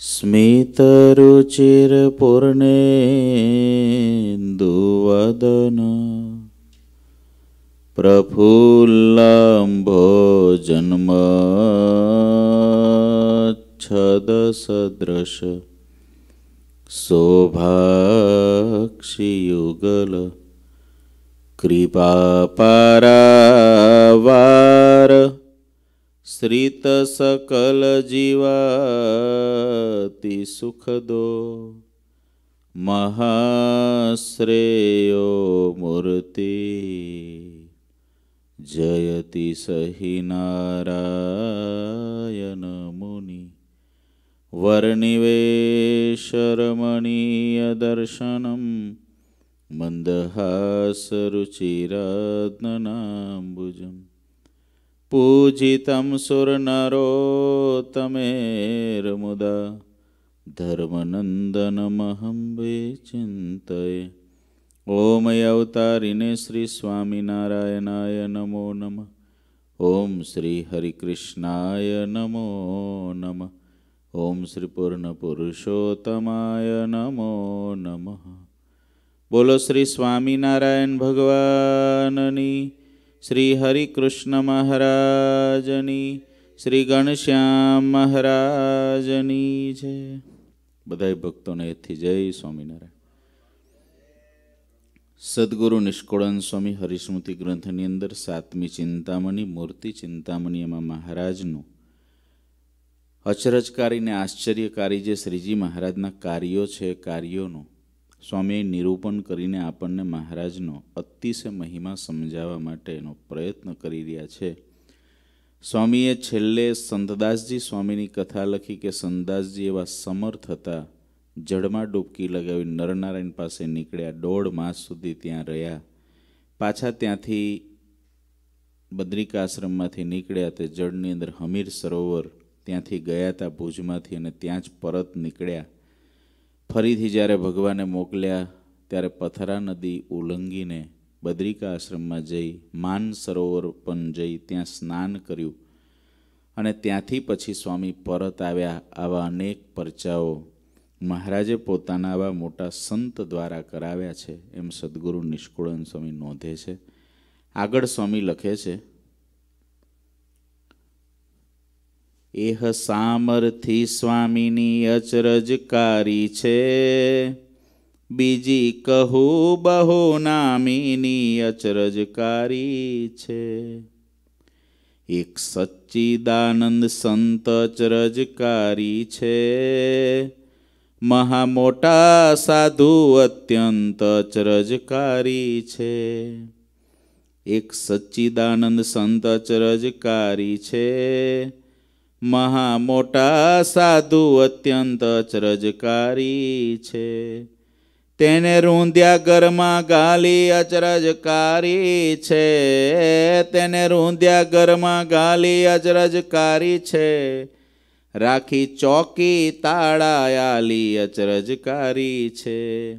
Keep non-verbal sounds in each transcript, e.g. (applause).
स्मितरुचिरपूर्णेन्दुवदन प्रफुल्लम्भोजन्मच्छदसदृश शोभाक्षियुगल। कृपापरावार શ્રિત સકલ જીવાતિ સુખદો. મહાશ્રેયો મૂર્તિ. જયતિ સહી નારાયણ મુનિ. વર્ણિવેશરમણીય દર્શનમ. મંદહાસરુચિરાત્મનાંબુજમ પૂજિતમ સુરનરોતમેર્મુદા ધર્મનંદનમહં વે ચિંતય ઓમ અવતારીને શ્રી સ્વામિનારાયણાય નમો નમ ઓમ શ્રી હરિકૃષ્ણાય નમો નમ ઓમ શ્રી પૂર્ણ પુરુષોત્તમાય નમો નમ બોલો શ્રી સ્વામિનારાયણ શ્રી હરિકૃષ્ણ મહારાજની, શ્રી ગણશ્યામ મહારાજની છે બધાય ભક્તોને એથી જય સ્વામિનારાયણ. સદગુરુ નિષ્કોળન સ્વામી હરિસ્મૃતિ ગ્રંથની અંદર સાતમી ચિંતામણી, મૂર્તિ ચિંતામણી એમાં મહારાજનું અચરજકારી ને આશ્ચર્યકારી જે શ્રીજી મહારાજના કાર્યો છે, કાર્યોનું સ્વામીએ નિરૂપણ કરીને આપણને મહારાજનો અતિશય મહિમા સમજાવવા માટેનો પ્રયત્ન કરી રહ્યા છે. સ્વામીએ છેલ્લે સંતદાસજી સ્વામીની કથા લખી કે સંતદાસજી એવા સમર્થ હતા, જળમાં ડૂબકી લગાવી નરનારાયણ પાસે નીકળ્યા, દોઢ માસ સુધી ત્યાં રહ્યા. પાછા ત્યાંથી બદ્રિકાશ્રમમાંથી નીકળ્યા તે જળની અંદર હમીર સરોવર, ત્યાંથી ગયા હતા ભુજમાંથી અને ત્યાં જ પરત નીકળ્યા. ફરીથી જ્યારે ભગવાને મોકલ્યા, ત્યારે પથરા નદી ઉલ્લંઘીને બદ્રિકા આશ્રમમાં જઈ, માન સરોવર પણ જઈ ત્યાં સ્નાન કર્યું. અને ત્યાંથી પછી સ્વામી પરત આવ્યા, આવા અનેક પરચાઓ મહારાજે પોતાના આવા મોટા સંત દ્વારા કરાવ્યા છે. એમ સદગુરુ નિષ્કુળન સ્વામી નોંધે છે. આગળ સ્વામી લખે છે એહ સામર્થી સ્વામીની અચરજકારી છે. બીજી કહું બહુ નામીની અચરજકારી છે. એક સચ્ચિદાનંદ સંત અચરજકારી છે. મહા મોટા સાધુ અત્યંત અચરજકારી છે. એક સચ્ચિદાનંદ સંત અચરજકારી છે. મહા મોટા સાધુ અત્યંત અચરજકારી છે. તેને રૂંધ્યા ઘરમાં ગાલી અચરજકારી છે. તેને રૂંધ્યા ઘરમાં ગાલી અચરજકારી છે. રાખી ચોકી તાળાયાલી અચરજકારી છે.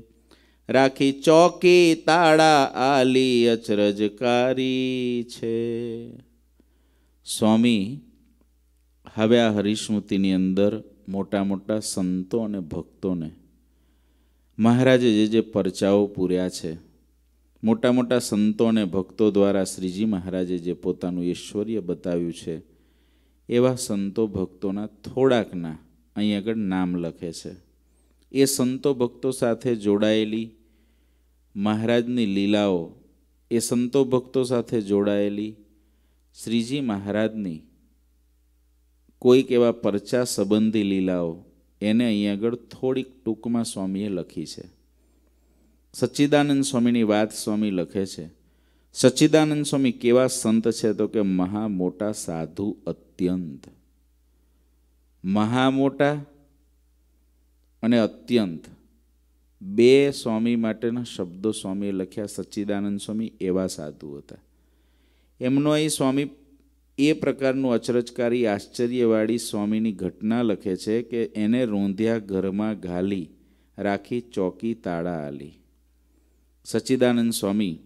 રાખી ચોકી તાળા આલી અચરજકારી છે. સ્વામી હવે આ હરિસ્મૃતિની અંદર મોટા મોટા સંતો અને ભક્તોને મહારાજે જે જે પરચાઓ પૂર્યા છે, મોટા મોટા સંતો અને ભક્તો દ્વારા શ્રીજી મહારાજે જે પોતાનું ઐશ્વર્ય બતાવ્યું છે, એવા સંતો ભક્તોના થોડાકના અહીં આગળ નામ લખે છે. એ સંતો ભક્તો સાથે જોડાયેલી મહારાજની લીલાઓ, એ સંતો ભક્તો સાથે જોડાયેલી શ્રીજી મહારાજની કોઈક એવા પરચા સંબંધી લીલાઓ એને અહીં આગળ થોડીક ટૂંકમાં સ્વામીએ લખી છે. સચ્ચિદાનંદ સ્વામીની વાત સ્વામી લખે છે. સચ્ચિદાનંદ સ્વામી કેવા સંત છે તો કે મહા મોટા સાધુ અત્યંત. મહા મોટા અને અત્યંત. બે સ્વામી માટેના શબ્દો સ્વામીએ લખ્યા સચ્ચિદાનંદ સ્વામી એવા સાધુ હતા. એમનો અહીં સ્વામી એ પ્રકારનું અચરજકારી આશ્ચર્યવાળી સ્વામીની ઘટના લખે છે કે એને રોંધ્યા ઘરમાં ઘાલી રાખી ચોકી તાળા આલી. સચ્ચિદાનંદ સ્વામી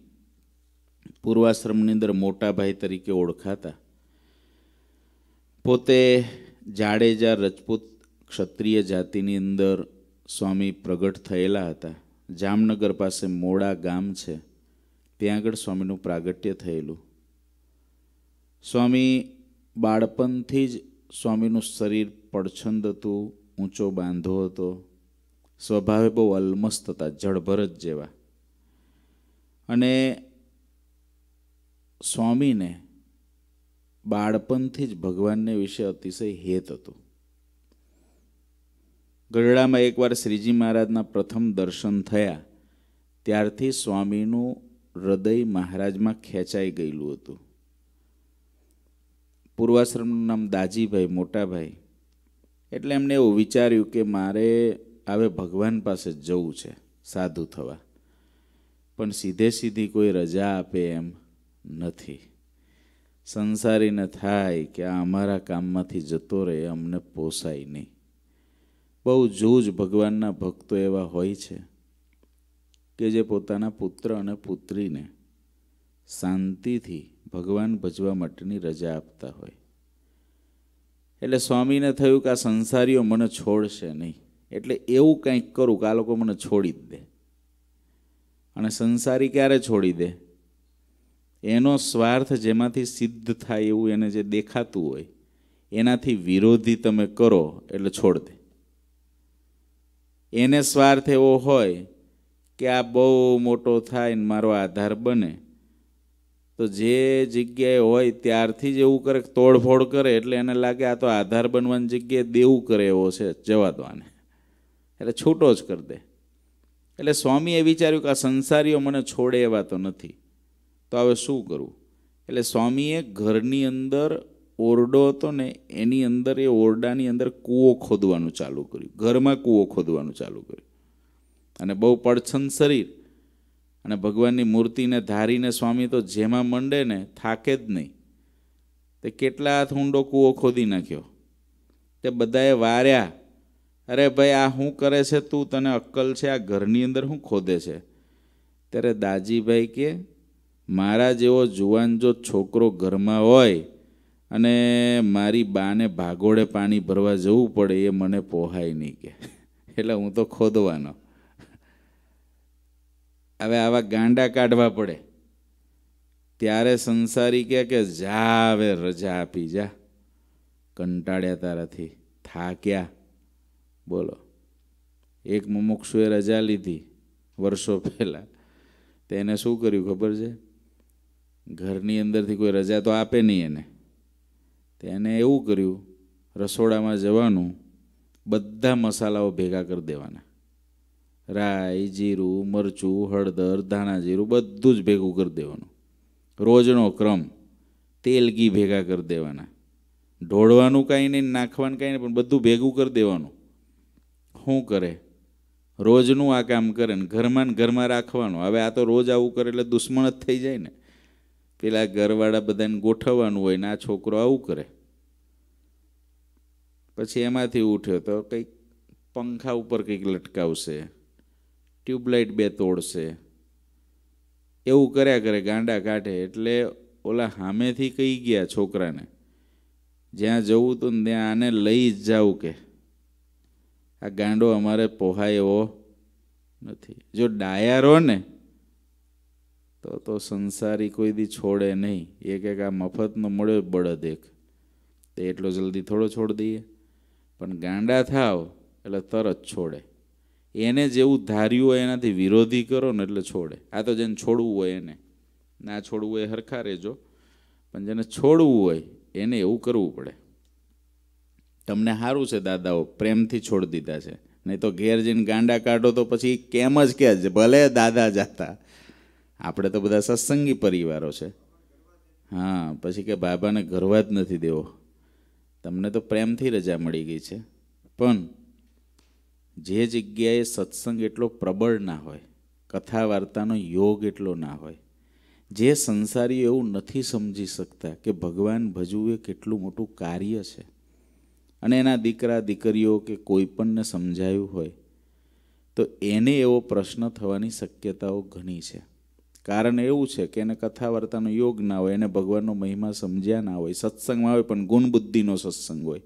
પૂર્વાશ્રમની અંદર મોટાભાઈ તરીકે ઓળખાતા. પોતે જાડેજા રજપૂત ક્ષત્રિય જાતિની અંદર સ્વામી પ્રગટ થયેલા હતા. જામનગર પાસે મોડા ગામ છે. ત્યાં આગળ સ્વામીનું પ્રાગટ્ય થયેલું. સ્વામી બાળપણથી જ સ્વામીનું શરીર પડછંદ હતું, ઊંચો બાંધો હતો. સ્વભાવે બહુ અલમસ્ત હતા જળભરત જેવા. અને સ્વામીને બાળપણથી જ ભગવાનને વિશે અતિશય હેત હતું. ગઢડામાં એકવાર શ્રીજી મહારાજના પ્રથમ દર્શન થયા, ત્યારથી સ્વામીનું હૃદય મહારાજમાં ખેંચાઈ ગયેલું હતું. પૂર્વાશ્રમનું નામ દાજીભાઈ, મોટાભાઈ. એટલે એમને એવું વિચાર્યું કે મારે હવે ભગવાન પાસે જવું છે, સાધુ થવા. પણ સીધે સીધી કોઈ રજા આપે એમ નથી. સંસારીને થાય કે આ અમારા કામમાંથી જતો રહે, અમને પોસાય નહીં. બહુ જૂજ ભગવાનના ભક્તો એવા હોય છે કે જે પોતાના પુત્ર અને પુત્રીને શાંતિથી ભગવાન ભજવા માટેની રજા આપતા હોય. એટલે સ્વામીને થયું કે આ સંસારીઓ મને છોડશે નહીં. એટલે એવું કંઈક કરું કે આ લોકો મને છોડી જ દે. અને સંસારી ક્યારે છોડી દે? એનો સ્વાર્થ જેમાંથી સિદ્ધ થાય એવું એને જે દેખાતું હોય, એનાથી વિરોધી તમે કરો એટલે છોડ દે. એને સ્વાર્થ એવો હોય કે આ બહુ મોટો થાય ને મારો આધાર બને તો જે જગ્યાએ હોય ત્યારથી જ એવું કરે તોડફોડ કરે એટલે એને લાગે આ તો આધાર બનવાની જગ્યાએ દેવું કરે એવો છે જવા દો એટલે છૂટો જ કરી દે. એટલે સ્વામીએ વિચાર્યું કે આ સંસારીઓ મને છોડે એવા તો નથી. તો હવે શું કરવું? એટલે સ્વામીએ ઘરની અંદર ઓરડો હતો ને એની અંદર એ ઓરડાની અંદર કૂવો ખોદવાનું ચાલુ કર્યું. ઘરમાં કૂવો ખોદવાનું ચાલુ કર્યું. અને બહુ પડછન શરીર. અને ભગવાનની મૂર્તિને ધારીને સ્વામી તો જેમાં મંડે ને, થાકે જ નહીં. તે કેટલા હાથ ઊંડો કૂવો ખોદી નાખ્યો. તે બધાએ વાર્યા, અરે ભાઈ, આ શું કરે છે? તું તને અક્કલ છે? આ ઘરની અંદર શું ખોદે છે? ત્યારે દાજીભાઈ કે, મારા જેવો જુવાન જો છોકરો ઘરમાં હોય અને મારી બાને ભાગોળે પાણી ભરવા જવું પડે, એ મને પોહાય નહીં કે. (laughs) એટલે હું તો ખોદવાનો. હવે આવા ગાંડા કાઢવા પડે. ત્યારે સંસારી કહે કે, જા હવે, રજા આપી, જા. કંટાળ્યા તારાથી. થાક્યા. બોલો. એક મુમુક્ષુએ રજા લીધી વર્ષો પહેલાં. તેને શું કર્યું ખબર છે? ઘરની અંદરથી કોઈ રજા તો આપે નહીં એને. તેને એવું કર્યું, રસોડામાં જવાનું, બધા મસાલાઓ ભેગા કરી દેવાના. રાઈ, જીરું, મરચું, હળદર, ધાણા જીરું બધું જ ભેગું કરી દેવાનું. રોજનો ક્રમ તેલ ઘી ભેગા કરી દેવાના. ઢોળવાનું કાંઈ નહીં, નાખવાનું કાંઈ નહીં, પણ બધું ભેગું કરી દેવાનું. શું કરે? રોજનું આ કામ કરે ને ઘરમાં ને ઘરમાં રાખવાનું. હવે આ તો રોજ આવું કરે એટલે દુશ્મન જ થઈ જાય ને. પેલા ઘરવાળા બધાને ગોઠવવાનું હોય ને આ છોકરો આવું કરે. પછી એમાંથી ઉઠ્યો તો કંઈક પંખા ઉપર કંઈક લટકાવશે. ટ્યુબલાઇટ બે તોડશે. એવું કર્યા કરે, ગાંડા કાઢે, એટલે ઓલા સામેથી કહી ગયા છોકરાને, જ્યાં જવું તો ત્યાં આને લઈ જ જાઉં કે. આ ગાંડો અમારે પોહાય એવો નથી. જો ડાયારો ને, તો તો સંસારી કોઈ દી છોડે નહીં. એક એક આ મફતનો મળ્યો બળદ એક. તે એટલો જલ્દી થોડો છોડ દઈએ. પણ ગાંડા થાવ, એટલે તરત છોડે. એને જેવું ધાર્યું હોય એનાથી વિરોધી કરો ને એટલે છોડે. આ તો જેને છોડવું હોય એને. ના છોડવું હોય હરખા રહેજો પણ જેને છોડવું હોય એને એવું કરવું પડે. તમને સારું છે દાદાઓ, પ્રેમથી છોડી દીધા છે. નહીં તો ઘેર જઈને ગાંડા કાઢો તો પછી કેમ જ કે ભલે દાદા જાતા. આપણે તો બધા સત્સંગી પરિવારો છે. હા, પછી કે બાબાને ઘરવા જ નથી દેવો. તમને તો પ્રેમથી રજા મળી ગઈ છે. પણ જે જગ્યાએ સત્સંગ એટલો પ્રબળ ના હોય કથા વાર્તાનો યોગ એટલો ના હોય, જે સંસારી એવું નથી સમજી શકતા કે ભગવાન ભજવું એ કેટલું મોટું કાર્ય છે. અને એના દીકરા, દીકરીઓ કે કોઈ પણને સમજાયું હોય, તો એને એવો પ્રશ્ન થવાની શક્યતાઓ ઘણી છે. કારણ એવું છે કે એને કથા વાર્તાનો યોગ ના હોય, એને ભગવાનનો મહિમા સમજ્યા ના હોય, સત્સંગમાં હોય પણ ગુણબુદ્ધિનો સત્સંગ હોય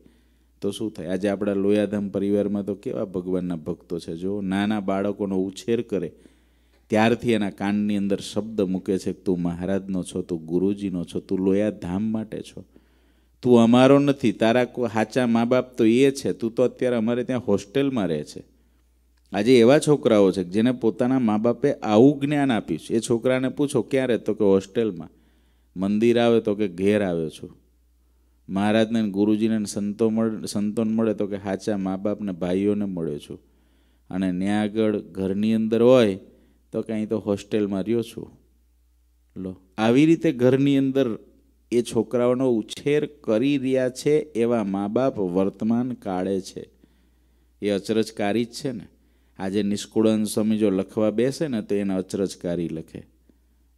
તો શું થાય? આજે આપણા લોયાધામ પરિવારમાં તો કેવા ભગવાનના ભક્તો છે? જો નાના બાળકોનો ઉછેર કરે, ત્યારથી એના કાનની અંદર શબ્દ મૂકે છે કે તું મહારાજનો છો, તું ગુરુજીનો છો, તું લોયાધામ માટે છો. તું અમારો નથી, તારા સાચા મા બાપ તો એ છે, તું તો અત્યારે અમારે ત્યાં હોસ્ટેલમાં રહે છે. આજે એવા છોકરાઓ છે જેને પોતાના મા બાપે આવું જ્ઞાન આપ્યું છે. એ છોકરાને પૂછો ક્યારે તો કે હોસ્ટેલમાં. મંદિર આવે તો કે ઘેર આવ્યો છું. મહારાજને ગુરુજીને સંતો મળે, સંતોન મળે તો કે સાચા મા બાપને ભાઈઓને મળ્યો છું. અને ત્યાં આગળ ઘરની અંદર હોય તો કે અહીં તો હોસ્ટેલમાં રહ્યો છું. લો, આવી રીતે ઘરની અંદર એ છોકરાઓનો ઉછેર કરી રહ્યા છે એવા મા બાપ વર્તમાન કાળે છે. એ અચરજકારી જ છે ને. આજે નિષ્કુળન સ્વામી જો લખવા બેસે ને તો એને અચરજકારી લખે.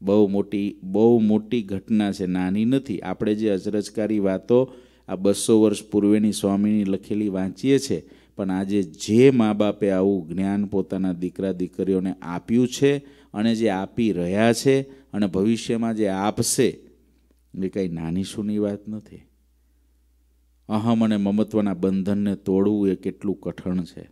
બહુ મોટી બહુ મોટી ઘટના છે, નાની નથી. આપણે જે અચરજકારી વાતો આ બસો વર્ષ પૂર્વેની સ્વામીની લખેલી વાંચીએ છીએ પણ આજે જે મા બાપે આવું જ્ઞાન પોતાના દીકરા દીકરીઓને આપ્યું છે અને જે આપી રહ્યા છે અને ભવિષ્યમાં જે આપશે, એ કંઈ નાની શુની વાત નથી. અહમ અને મમત્વના બંધનને તોડવું એ કેટલું કઠણ છે.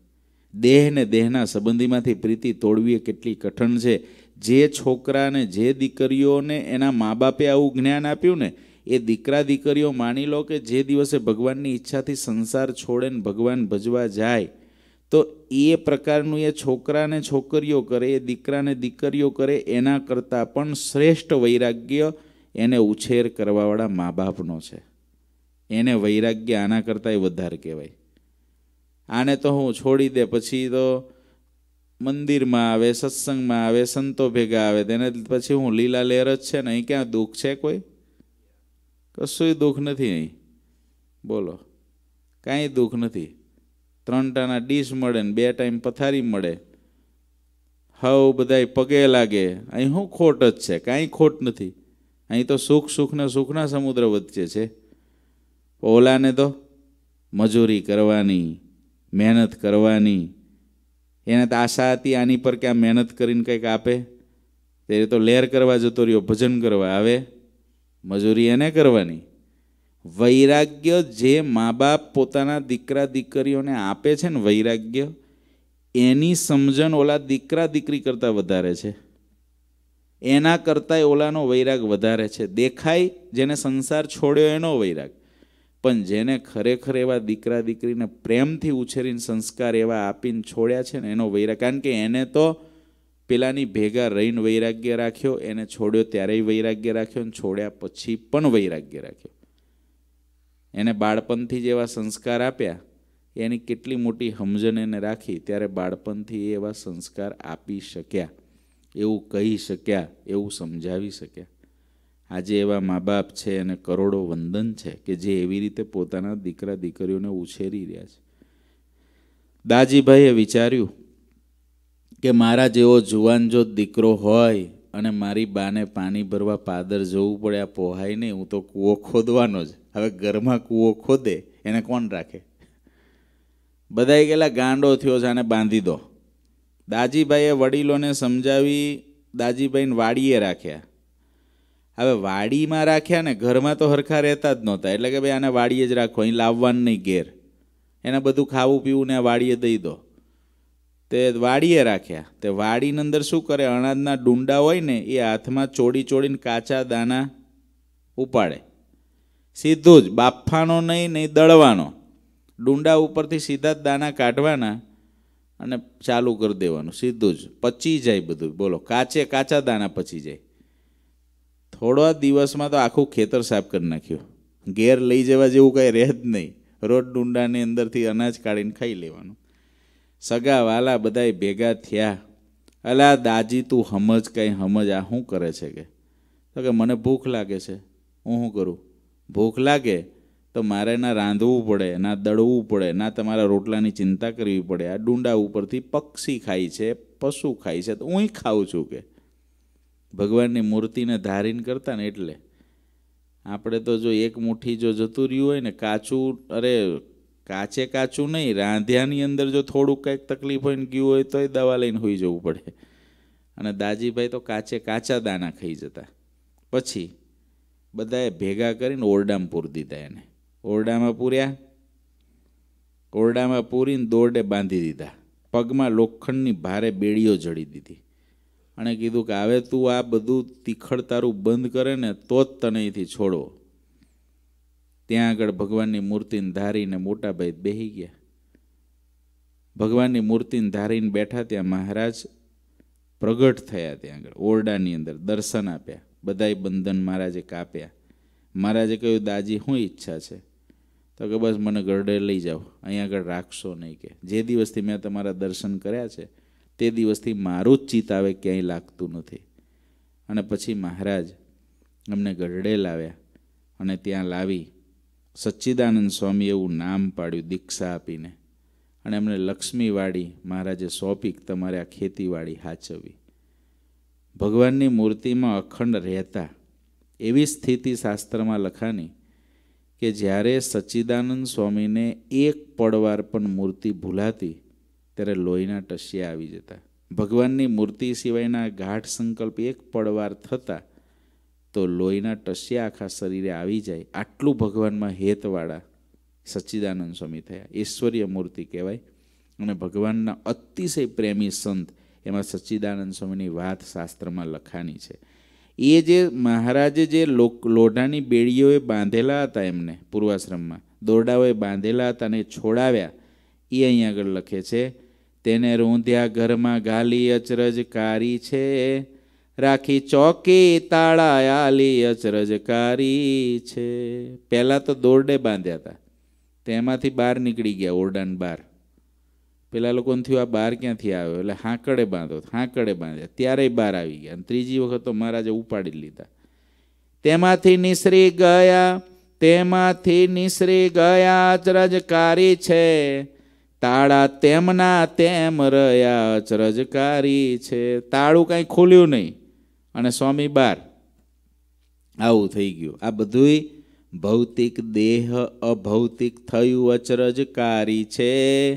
દેહ ને દેહના સંબંધીમાંથી પ્રીતિ તોડવી એ કેટલી કઠણ છે જે છોકરાને, જે દીકરીઓને એના મા બાપે આવું જ્ઞાન આપ્યું ને, એ દીકરા દીકરીઓ માની લો કે જે દિવસે ભગવાનની ઈચ્છાથી સંસાર છોડે ને ભગવાન ભજવા જાય, તો એ પ્રકારનું એ છોકરાને છોકરીઓ કરે, એ દીકરાને દીકરીઓ કરે, એના કરતાં પણ શ્રેષ્ઠ વૈરાગ્ય એને ઉછેર કરવાવાળા મા બાપનો છે. એને વૈરાગ્ય આના કરતાંય વધારે કહેવાય. આને તો હું છોડી દે, પછી તો મંદિરમાં આવે, સત્સંગમાં આવે, સંતો ભેગા આવે, તેને પછી હું લીલા લહેર જ છે ને, અહીં ક્યાં દુઃખ છે કોઈ? કશુંય દુઃખ નથી અહીં. બોલો. કાંઈ દુઃખ નથી. ત્રણ ટાણા ડીશ મળે ને બે ટાઈમ પથારી મળે. હવ બધાય પગે લાગે. અહીં શું ખોટ જ છે, કાંઈ ખોટ નથી. અહીં તો સુખ સુખને સુખના સમુદ્ર વચ્ચે છે. ઓલાને તો મજૂરી કરવાની, મહેનત કરવાની એને તો આશા હતી આની પર ક્યાં મહેનત કરીને કંઈક આપે. તે તો લહેર કરવા જતો રહ્યો, ભજન કરવા આવે. મજૂરી એને કરવાની. વૈરાગ્ય જે મા બાપ પોતાના દીકરા દીકરીઓને આપે છે ને વૈરાગ્ય, એની સમજણ ઓલા દીકરા દીકરી કરતાં વધારે છે. એના કરતાંય ઓલાનો વૈરાગ વધારે છે. દેખાય જેને સંસાર છોડ્યો એનો વૈરાગ. પણ જેને ખરેખર એવા દીકરા દીકરીને પ્રેમથી ઉછેરીને સંસ્કાર એવા આપીને છોડ્યા છે ને, એનો વૈરાગ કારણ કે એને તો પેલાની ભેગા રહીને વૈરાગ્ય રાખ્યો, એને છોડ્યો ત્યારેય વૈરાગ્ય રાખ્યો અને છોડ્યા પછી પણ વૈરાગ્ય રાખ્યો. એને બાળપણથી જ એવા સંસ્કાર આપ્યા, એની કેટલી મોટી સમજણ એને રાખી, ત્યારે બાળપણથી એવા સંસ્કાર આપી શક્યા. એવું કહી શક્યા, એવું સમજાવી શક્યા. આજે એવા મા બાપ છે અને કરોડો વંદન છે કે જે એવી રીતે પોતાના દીકરા દીકરીઓને ઉછેરી રહ્યા છે. દાજીભાઈએ વિચાર્યું કે મારા જેવો જુવાન જો દીકરો હોય અને મારી બાને પાણી ભરવા પાદર જવું પડે, આ પોહાય નહીં, હું તો કૂવો ખોદવાનો જ. હવે ઘરમાં કૂવો ખોદે, એને કોણ રાખે? બધાએ ગયેલા ગાંડો થયો છે આને બાંધી દો. દાજીભાઈએ વડીલોને સમજાવી દાજીભાઈને વાડીએ રાખ્યા. હવે વાડીમાં રાખ્યા ને ઘરમાં તો હરખા રહેતા જ નહોતા. એટલે કે ભાઈ આને વાડીએ જ રાખો, અહીં લાવવાનું નહીં ઘેર. એને બધું ખાવું પીવું ને વાડીએ દઈ દો. તે વાડીએ રાખ્યા. તે વાડીની અંદર શું કરે? અનાજના ડુંડા હોય ને, એ હાથમાં ચોડી ચોડીને કાચા દાણા ઉપાડે. સીધું જ બાફાનો નહીં નહીં દળવાનો. ડુંડા ઉપરથી સીધા જ દાણા કાઢવાના અને ચાલુ કરી દેવાનું. સીધું જ, પચી જાય બધું. બોલો, કાચે કાચા દાણા પચી જાય. થોડા દિવસમાં તો આખું ખેતર સાફ કરી નાખ્યું. ઘેર લઈ જવા જેવું કંઈ રહે જ નહીં. રોજ ડુંડાની અંદરથી અનાજ કાઢીને ખાઈ લેવાનું. સગા વાલા બધાય ભેગા થયા. અલા દાજી તું હમજ કંઈ હમજ, આ શું કરે છે કે? તો કે મને ભૂખ લાગે છે. હું શું કરું? ભૂખ લાગે તો મારે ના રાંધવું પડે, ના દળવું પડે, ના તમારા રોટલાની ચિંતા કરવી પડે. આ ડુંડા ઉપરથી પક્ષી ખાય છે, પશુ ખાય છે. તો હું ખાઉં છું કે? ભગવાનની મૂર્તિને ધારીને કરતા ને એટલે. આપણે તો જો એક મુઠ્ઠી જો જતું રહ્યું હોય ને, કાચું, અરે, કાચે કાચું નહીં, રાંધ્યાની અંદર જો થોડુંક કંઈક તકલીફ હોય ને ગયું હોય તોય દવા લઈને હોઈ જવું પડે. અને દાજીભાઈ તો કાચે કાચા દાણા ખાઈ જતા. પછી બધાએ ભેગા કરીને ઓરડામાં પૂરી દીધા એને. ઓરડામાં પૂર્યા? ઓરડામાં પૂરીને દોરડે બાંધી દીધા. પગમાં લોખંડની ભારે બેડીઓ જડી દીધી. અને કીધું કે, હવે તું આ બધું તીખડ તારું બંધ કરે ને, તો જ તને અહીંથી છોડવો ત્યાં આગળ ભગવાનની મૂર્તિને ધારીને મોટાભાઈ બેહી ગયા. ભગવાનની મૂર્તિને ધારીને બેઠા ત્યાં મહારાજ પ્રગટ થયા ત્યાં આગળ, ઓરડાની અંદર દર્શન આપ્યા. બધાય બંધન મહારાજે કાપ્યા. મહારાજે કહ્યું, દાજી શું ઈચ્છા છે. તો કે, બસ, મને ગરડે લઈ જાઓ. અહીંયા આગળ રાખશો નહીં કે. જે દિવસથી મેં તમારા દર્શન કર્યા છે તે દિવસથી મારું જ ચિત્ત આવે ક્યાંય લાગતું નથી. અને પછી મહારાજ અમને ગરડે લાવ્યા અને ત્યાં લાવી સચ્ચિદાનંદ સ્વામી એવું નામ પાડ્યું દીક્ષા આપીને. અને એમને લક્ષ્મીવાડી મહારાજે સોંપી તમારે આ ખેતીવાડી હાચવી ભગવાનની મૂર્તિમાં અખંડ રહેતા એવી સ્થિતિ શાસ્ત્રમાં લખાની કે જ્યારે સચ્ચિદાનંદ સ્વામીને એક પડવાર પણ મૂર્તિ ભૂલાતી ત્યારે લોહીના ટસિયા આવી જતા. ભગવાનની મૂર્તિ સિવાયના ગાઢ સંકલ્પ એક પડવાર થતા તો લોહીના ટસિયા આખા શરીરે આવી જાય. આટલું ભગવાનમાં હેતવાળા સચ્ચિદાનંદ સ્વામી થયા. ઈશ્વરીય મૂર્તિ કહેવાય. અને ભગવાનના અતિશય પ્રેમી સંત એમાં સચ્ચિદાનંદ સ્વામીની વાત શાસ્ત્રમાં લખાણી છે. એ જે મહારાજે જે લોઢાની બેડીઓએ બાંધેલા હતા એમને પૂર્વાશ્રમમાં, દોરડાઓએ બાંધેલા હતા અને છોડાવ્યા, એ અહીં આગળ લખે છે તેને રૂંધ્યા ઘરમાં ગાલી અચરજ કારી છે. રાખી ચોકી તાળા આલી અચરજકારી છે. પહેલાં તો દોરડે બાંધ્યા હતા. તેમાંથી બહાર નીકળી ગયા ઓરડાન બહાર. પેલા લોકોને થયું આ બહાર ક્યાંથી આવ્યો? એટલે હાંકડે બાંધો, હાંકડે બાંધ્યા. ત્યારે બહાર આવી ગયા. અને ત્રીજી વખત તો મહારાજે ઉપાડી લીધા. તેમાંથી નિસરી ગયા, તેમાંથી નિસરી ગયા અચરજકારી છે. તાળા તેમના તેમ રહ્યા અચરજકારી છે. તાળું કાંઈ ખોલ્યું નહીં. અને સ્વામી બાર, આવું થઈ ગયું. આ બધુંય ભૌતિક દેહ અભૌતિક થયું અચરજકારી છે.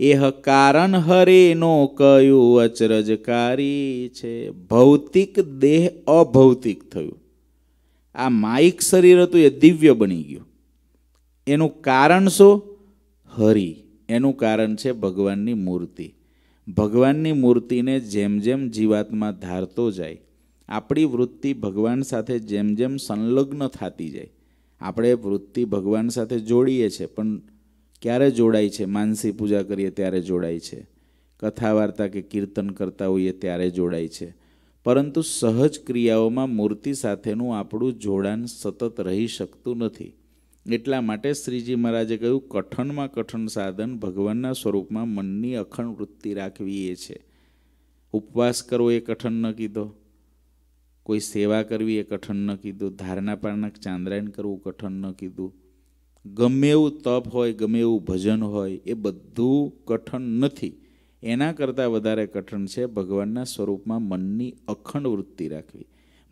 એહ કારણ હરેનો કયું અચરજકારી છે. ભૌતિક દેહ અભૌતિક થયું. આ માઇક શરીર હતું એ દિવ્ય બની ગયું. એનું કારણ શું? હરિ. એનું કારણ છે ભગવાનની મૂર્તિ. ભગવાનની મૂર્તિને જેમ જેમ જીવાત્મા ધારતો જાય, આપણી વૃત્તિ ભગવાન સાથે જેમ જેમ સંલગ્ન થતી જાય. આપણે વૃત્તિ ભગવાન સાથે જોડીએ છીએ, પણ ક્યારે જોડાય છે? માનસી પૂજા કરીએ ત્યારે જોડાય છે. કથા વાર્તા કે કીર્તન કરતા હોઈએ ત્યારે જોડાય છે. પરંતુ સહજ ક્રિયાઓમાં મૂર્તિ સાથેનું આપણું જોડાણ સતત રહી શકતું નથી. એટલા માટે શ્રીજી મહારાજે કહ્યું, કઠણમાં કઠણ સાધન ભગવાનના સ્વરૂપમાં મનની અખંડ વૃત્તિ રાખવી એ છે. ઉપવાસ કરવો એ કઠણ ન કીધો. કોઈ સેવા કરવી એ કઠણ ન કીધું. ધારણા પારણા ચાંદ્રાયણ કરવું કઠણ ન કીધું. ગમે એવું તપ હોય, ગમે એવું ભજન હોય, એ બધું કઠણ નથી. એના કરતાં વધારે કઠણ છે ભગવાનના સ્વરૂપમાં મનની અખંડ વૃત્તિ રાખવી.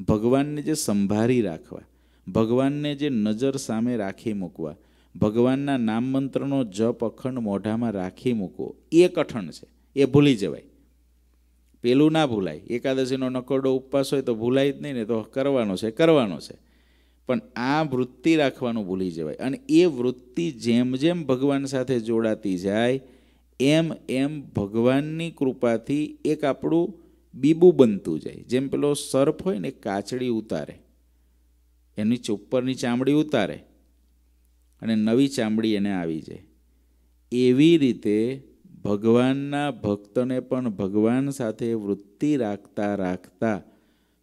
ભગવાનને જે સંભાળી રાખવા. ભગવાનને જે નજર સામે રાખી મૂકવા, ભગવાનના નામ મંત્રનો જપ અખંડ મોઢામાં રાખી મૂકવો, એ કઠણ છે, એ ભૂલી જવાય. પેલું ના ભૂલાય. એકાદશીનો નકરડો ઉપવાસ હોય તો ભૂલાય જ નહીં, ને તો કરવાનો છે કરવાનો છે. પણ આ વૃત્તિ રાખવાનું ભૂલી જવાય. અને એ વૃત્તિ જેમ જેમ ભગવાન સાથે જોડાતી જાય, એમ એમ ભગવાનની કૃપાથી એક આપણું બીબું બનતું જાય. જેમ પેલો સર્પ હોય ને, કાચડી ઉતારે. એની ઉપરની ચામડી ઉતારે અને નવી ચામડી એને આવી જાય. એવી રીતે ભગવાનના ભક્તને પણ ભગવાન સાથે વૃત્તિ રાખતા રાખતા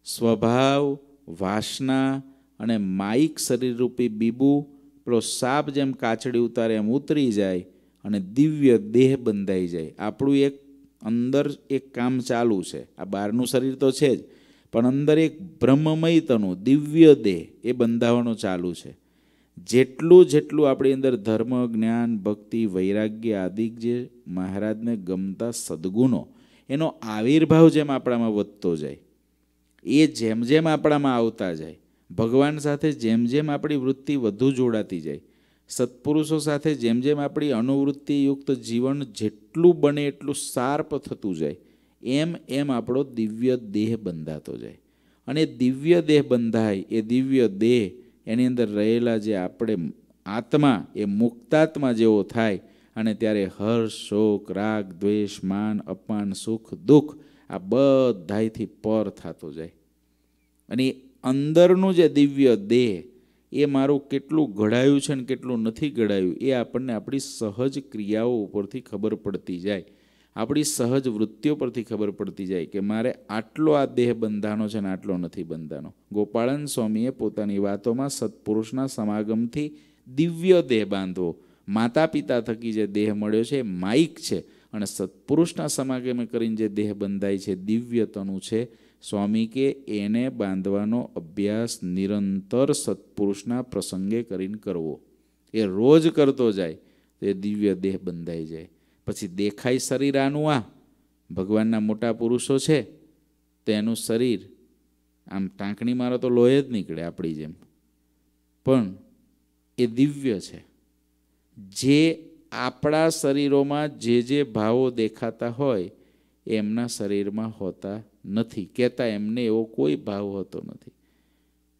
સ્વભાવ, વાસના અને માઇક શરીરરૂપી બીબુ પેલો સાપ જેમ કાચડી ઉતારે એમ ઉતરી જાય અને દિવ્ય દેહ બંધાઈ જાય. આપણું એક અંદર એક કામ ચાલુ છે. આ બહારનું શરીર તો છે જ. પણ અંદર એક બ્રહ્મમય તનુ દિવ્ય દેહ એ બંધાવવાનું ચાલુ છે. જેટલું જેટલું આપણી અંદર ધર્મ, જ્ઞાન, ભક્તિ, વૈરાગ્ય આદિ જે મહારાજને ગમતા સદગુણો, એનો આવિર્ભાવ જેમ આપણામાં વધતો જાય, એ જેમ જેમ આપણામાં આવતા જાય, ભગવાન સાથે જેમ જેમ આપણી વૃત્તિ વધુ જોડાતી જાય, સત્પુરુષો સાથે જેમ જેમ આપણી અનુવૃત્તિયુક્ત જીવન જેટલું બને એટલું શાર્પ થતું જાય એમ એમ આપણો દિવ્ય દેહ બંધાતો જાય. અને દિવ્ય દેહ બંધાય એ દિવ્ય દેહ એની અંદર રહેલા જે આપણે આત્મા એ મુક્તાત્મા જેવો થાય અને ત્યારે હર્ષ શોક, રાગ, દ્વેષ, માન, અપમાન, સુખ, દુઃખ આ બધાથી પર થતો જાય. અને અંદરનું જે દિવ્ય દેહ એ મારું કેટલું ઘડાયું છે ને કેટલું નથી ઘડાયું એ આપણને આપણી સહજ ક્રિયાઓ ઉપરથી ખબર પડતી જાય. આપણી સહજ વૃત્તિઓ પરથી ખબર પડતી જાય કે મારે આટલો આ દેહ બંધાનો છે ને આટલો નથી બંધાનો ગોપાળન સ્વામીએ પોતાની વાતોમાં સત્પુરુષના સમાગમથી દિવ્ય દેહ બાંધવો. માતા પિતા થકી જે દેહ મળ્યો છે એ માઇક છે અને સત્પુરુષના સમાગમે કરીને જે દેહ બંધાય છે દિવ્યતનું છે, સ્વામી કે એને બાંધવાનો અભ્યાસ નિરંતર સત્પુરુષના પ્રસંગે કરીને કરવો. એ રોજ કરતો જાય, તો એ દિવ્ય દેહ બંધાઈ જાય. પછી દેખાય શરીર આનું આ? ભગવાનના મોટા પુરુષો છે, તો એનું શરીર, આમ ટાંકણી મારો તો લોહી જ નીકળે આપણી જેમ. પણ એ દિવ્ય છે. જે આપણા શરીરોમાં જે જે ભાવો દેખાતા હોય, એમના શરીરમાં હોતા નથી. કહેતા એમને એવો કોઈ ભાવ હોતો નથી.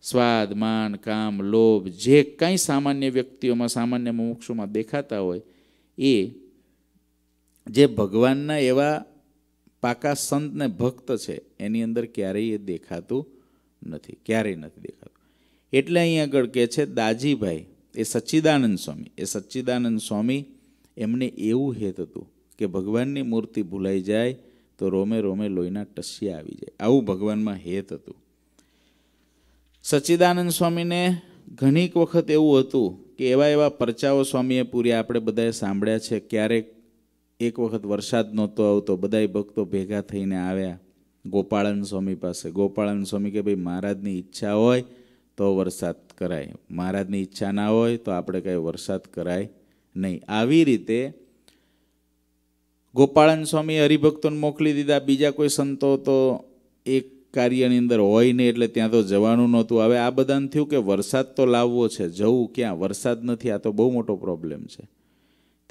સ્વાદ, માન, કામ, લોભ, જે કંઈ સામાન્ય વ્યક્તિઓમાં, સામાન્ય મોક્ષોમાં દેખાતા હોય, એ જે ભગવાનના એવા પાકા સંત ને ભક્ત છે, એની અંદર ક્યારેય એ દેખાતું નથી, ક્યારેય નથી દેખાતું. એટલે અહીં આગળ કહે છે, દાજીભાઈ, એ સચ્ચિદાનંદ સ્વામી, એ સચ્ચિદાનંદ સ્વામી એમને એવું હેત હતું કે ભગવાનની મૂર્તિ ભૂલાઈ જાય તો રોમે રોમે લોહીના ટસિયા આવી જાય. આવું ભગવાનમાં હેત હતું. સચ્ચિદાનંદ સ્વામીને ઘણીક વખત એવું હતું કે એવા એવા પરચાઓ સ્વામીએ પૂર્યા આપણે બધાએ સાંભળ્યા છે, ક્યારેક એક વખત વરસાદ નહોતો આવતો, બધાય ભક્તો ભેગા થઈને આવ્યા. ગોપાળન સ્વામી પાસે. ગોપાળન સ્વામી કે ભાઈ, મહારાજની ઈચ્છા હોય તો વરસાદ કરાય. મહારાજની ઈચ્છા ના હોય તો આપણે કાંઈ વરસાદ કરાય નહીં. આવી રીતે ગોપાળન સ્વામી હરિભક્તોને મોકલી દીધા. બીજા કોઈ સંતો તો એક કાર્યની અંદર હોય નહીં એટલે ત્યાં તો જવાનું નહોતું. હવે આ બધાને થયું કે વરસાદ તો લાવવો છે. જવું ક્યાં? વરસાદ નથી. આ તો બહુ મોટો પ્રોબ્લેમ છે.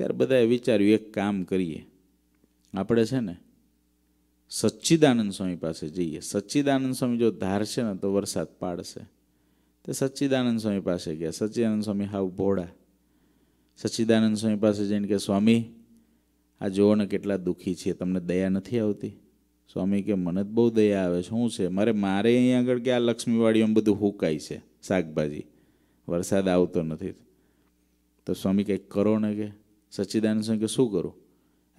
ત્યારે બધાએ વિચાર્યું, એક કામ કરીએ. આપણે છે ને સચ્ચિદાનંદ સ્વામી પાસે જઈએ. સચ્ચિદાનંદ સ્વામી જો ધારશે ને, તો વરસાદ પાડશે. તે સચ્ચિદાનંદ સ્વામી પાસે ગયા. સચ્ચિદાનંદ સ્વામી હાવ ભોળા. સચ્ચિદાનંદ સ્વામી પાસે જઈને કે, સ્વામી, આ જુઓ ને કેટલા દુઃખી છીએ. તમને દયા નથી આવતી? સ્વામી કે, મને જ બહુ દયા આવે છે. શું છે? મારે મારે અહીં આગળ કે આ લક્ષ્મીવાડીઓમાં બધું હુકાય છે શાકભાજી? વરસાદ આવતો નથી. તો સ્વામી કંઈક કરો ને કે. સચ્ચિદાનંદ સ્વામી શું કરું?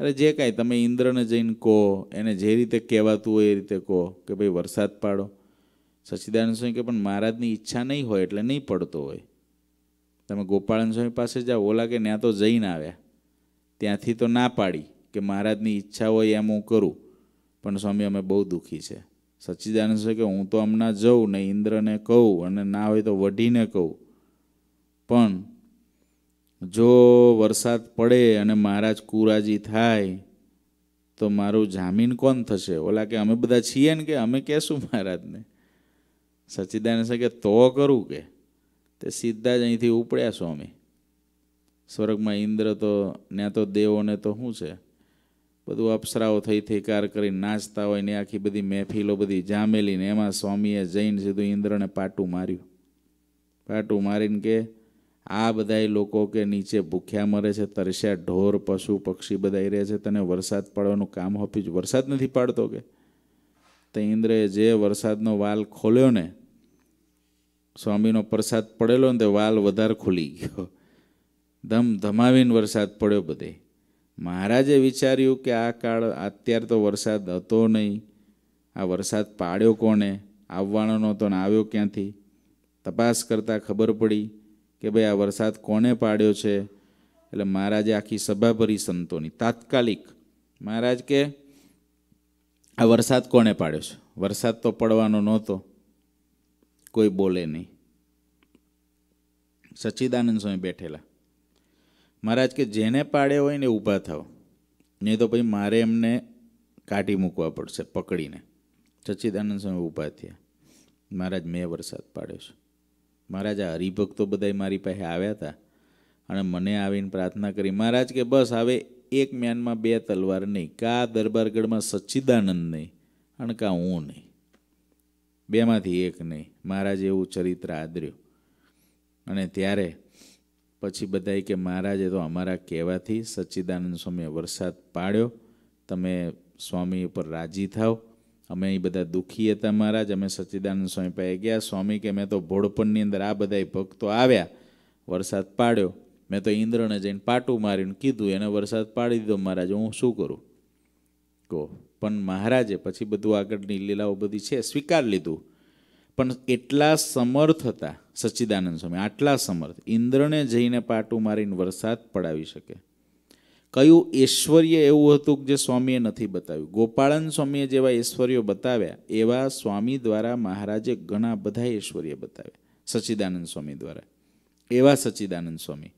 અરે જે કાંઈ તમે ઇન્દ્રને જઈને કહો, એને જે રીતે કહેવાતું હોય એ રીતે કહો કે ભાઈ વરસાદ પાડો. સચ્ચિદાનંદ સ્વામી કે પણ મહારાજની ઈચ્છા નહીં હોય એટલે નહીં પડતો હોય. તમે ગોપાળન સ્વામી પાસે જાઓ, ઓલા કે ત્યાં તો જઈને આવ્યા. ત્યાંથી તો ના પાડી કે મહારાજની ઈચ્છા હોય એમ હું કરું. પણ સ્વામી, અમે બહુ દુઃખી છે. સચ્ચિદાનંદ સ્વામી કે હું તો હમણાં જઉં ને ઇન્દ્રને કહું અને ના હોય તો વઢીને કહું. પણ જો વરસાદ પડે અને મહારાજ કુરાજી થાય, તો મારું જામીન કોણ થશે? ઓલા કે અમે બધા છીએ ને કે અમે કહેશું મહારાજને? સચ્ચિદાનંદ કે તો કરું કે? તે સીધા જ અહીંથી ઉપડ્યા સ્વામી. સ્વર્ગમાં ઇન્દ્ર તો ત્યાં તો દેવોને તો શું છે? બધું અપ્સરાઓ થઈ થઈ કાર નાચતા હોય ને આખી બધી મહેફિલો બધી જામેલી ને એમાં સ્વામીએ જઈને સીધું ઇન્દ્રને પાટું માર્યું. પાટું મારીને કે આ બધાય લોકો કે નીચે ભૂખ્યા મરે છે, તરસ્યા ઢોર, પશુ, પક્ષી બધા રહે છે, તને વરસાદ પડવાનું કામ હોપ્યું જ વરસાદ નથી પાડતો કે? તો ઇન્દ્રએ જે વરસાદનો વાલ ખોલ્યો ને, સ્વામીનો પ્રસાદ પડેલો ને તે વાલ વધારે ખુલી ગયો. ધમ ધમાવીને વરસાદ પડ્યો બધે. મહારાજે વિચાર્યું કે આ કાળ અત્યારે તો વરસાદ હતો નહીં. આ વરસાદ પાડ્યો કોને આવવાનો નહોતો ને આવ્યો ક્યાંથી? તપાસ કરતાં ખબર પડી. કે ભાઈ આ વરસાદ કોને પાડ્યો છે? એટલે મહારાજે આખી સભા ભરી સંતોની. તાત્કાલિક. મહારાજ કે, આ વરસાદ કોને પાડ્યો છે? વરસાદ તો પડવાનો નહોતો. કોઈ બોલે નહીં. સચ્ચિદાનંદ સ્વામી બેઠેલા. મહારાજ કે, જેને પાડ્યો હોય ને ઊભા થાવ નહીં તો પછી મારે એમને કાઢી મૂકવા પડશે, પકડીને. સચ્ચિદાનંદ સ્વામી ઊભા થયા. મહારાજ, મેં વરસાદ પાડ્યો છે. મહારાજ હરિભક્તો બધા મારી પાસે આવ્યા હતા અને મને આવીને પ્રાર્થના કરી, મહારાજ કે બસ, હવે એક મ્યાનમાં બે તલવાર નહીં, કા દરબારગઢમાં સચ્ચિદાનંદ નહીં અને કા હું નહીં. બેમાંથી એક નહીં. મહારાજે એવું ચરિત્ર આદર્યું. અને ત્યારે પછી બધાએ કે, મહારાજે તો અમારા કહેવાથી સચ્ચિદાનંદ સ્વામીએ વરસાદ પાડ્યો, તમે સ્વામી ઉપર રાજી થાવ અમે અહીં બધા દુઃખી હતા મહારાજ. અમે સચ્ચિદાનંદ સ્વામી પાસે ગયા. સ્વામી કે, મેં તો ભોળપણની અંદર આ બધા ભક્તો આવ્યા. વરસાદ પાડ્યો. મેં તો ઇન્દ્રને જઈને પાટું મારીને કીધું, એને વરસાદ પાડી દીધો મહારાજ. હું શું કરું? કહો, પણ મહારાજે પછી બધું આગળની લીલાઓ બધી છે, સ્વીકાર લીધું. પણ એટલા સમર્થ હતા સચ્ચિદાનંદ સ્વામી, આટલા સમર્થ. ઇન્દ્રને જઈને પાટું મારીને વરસાદ પડાવી શકે. કયું ઐશ્વર્ય એવું હતું કે જે સ્વામીએ નથી બતાવ્યું? ગોપાળન સ્વામીએ જેવા ઐશ્વર્યો બતાવ્યા, એવા સ્વામી દ્વારા મહારાજે ઘણા બધા ઐશ્વર્ય બતાવ્યા, સચ્ચિદાનંદ સ્વામી દ્વારા. એવા સચ્ચિદાનંદ સ્વામી.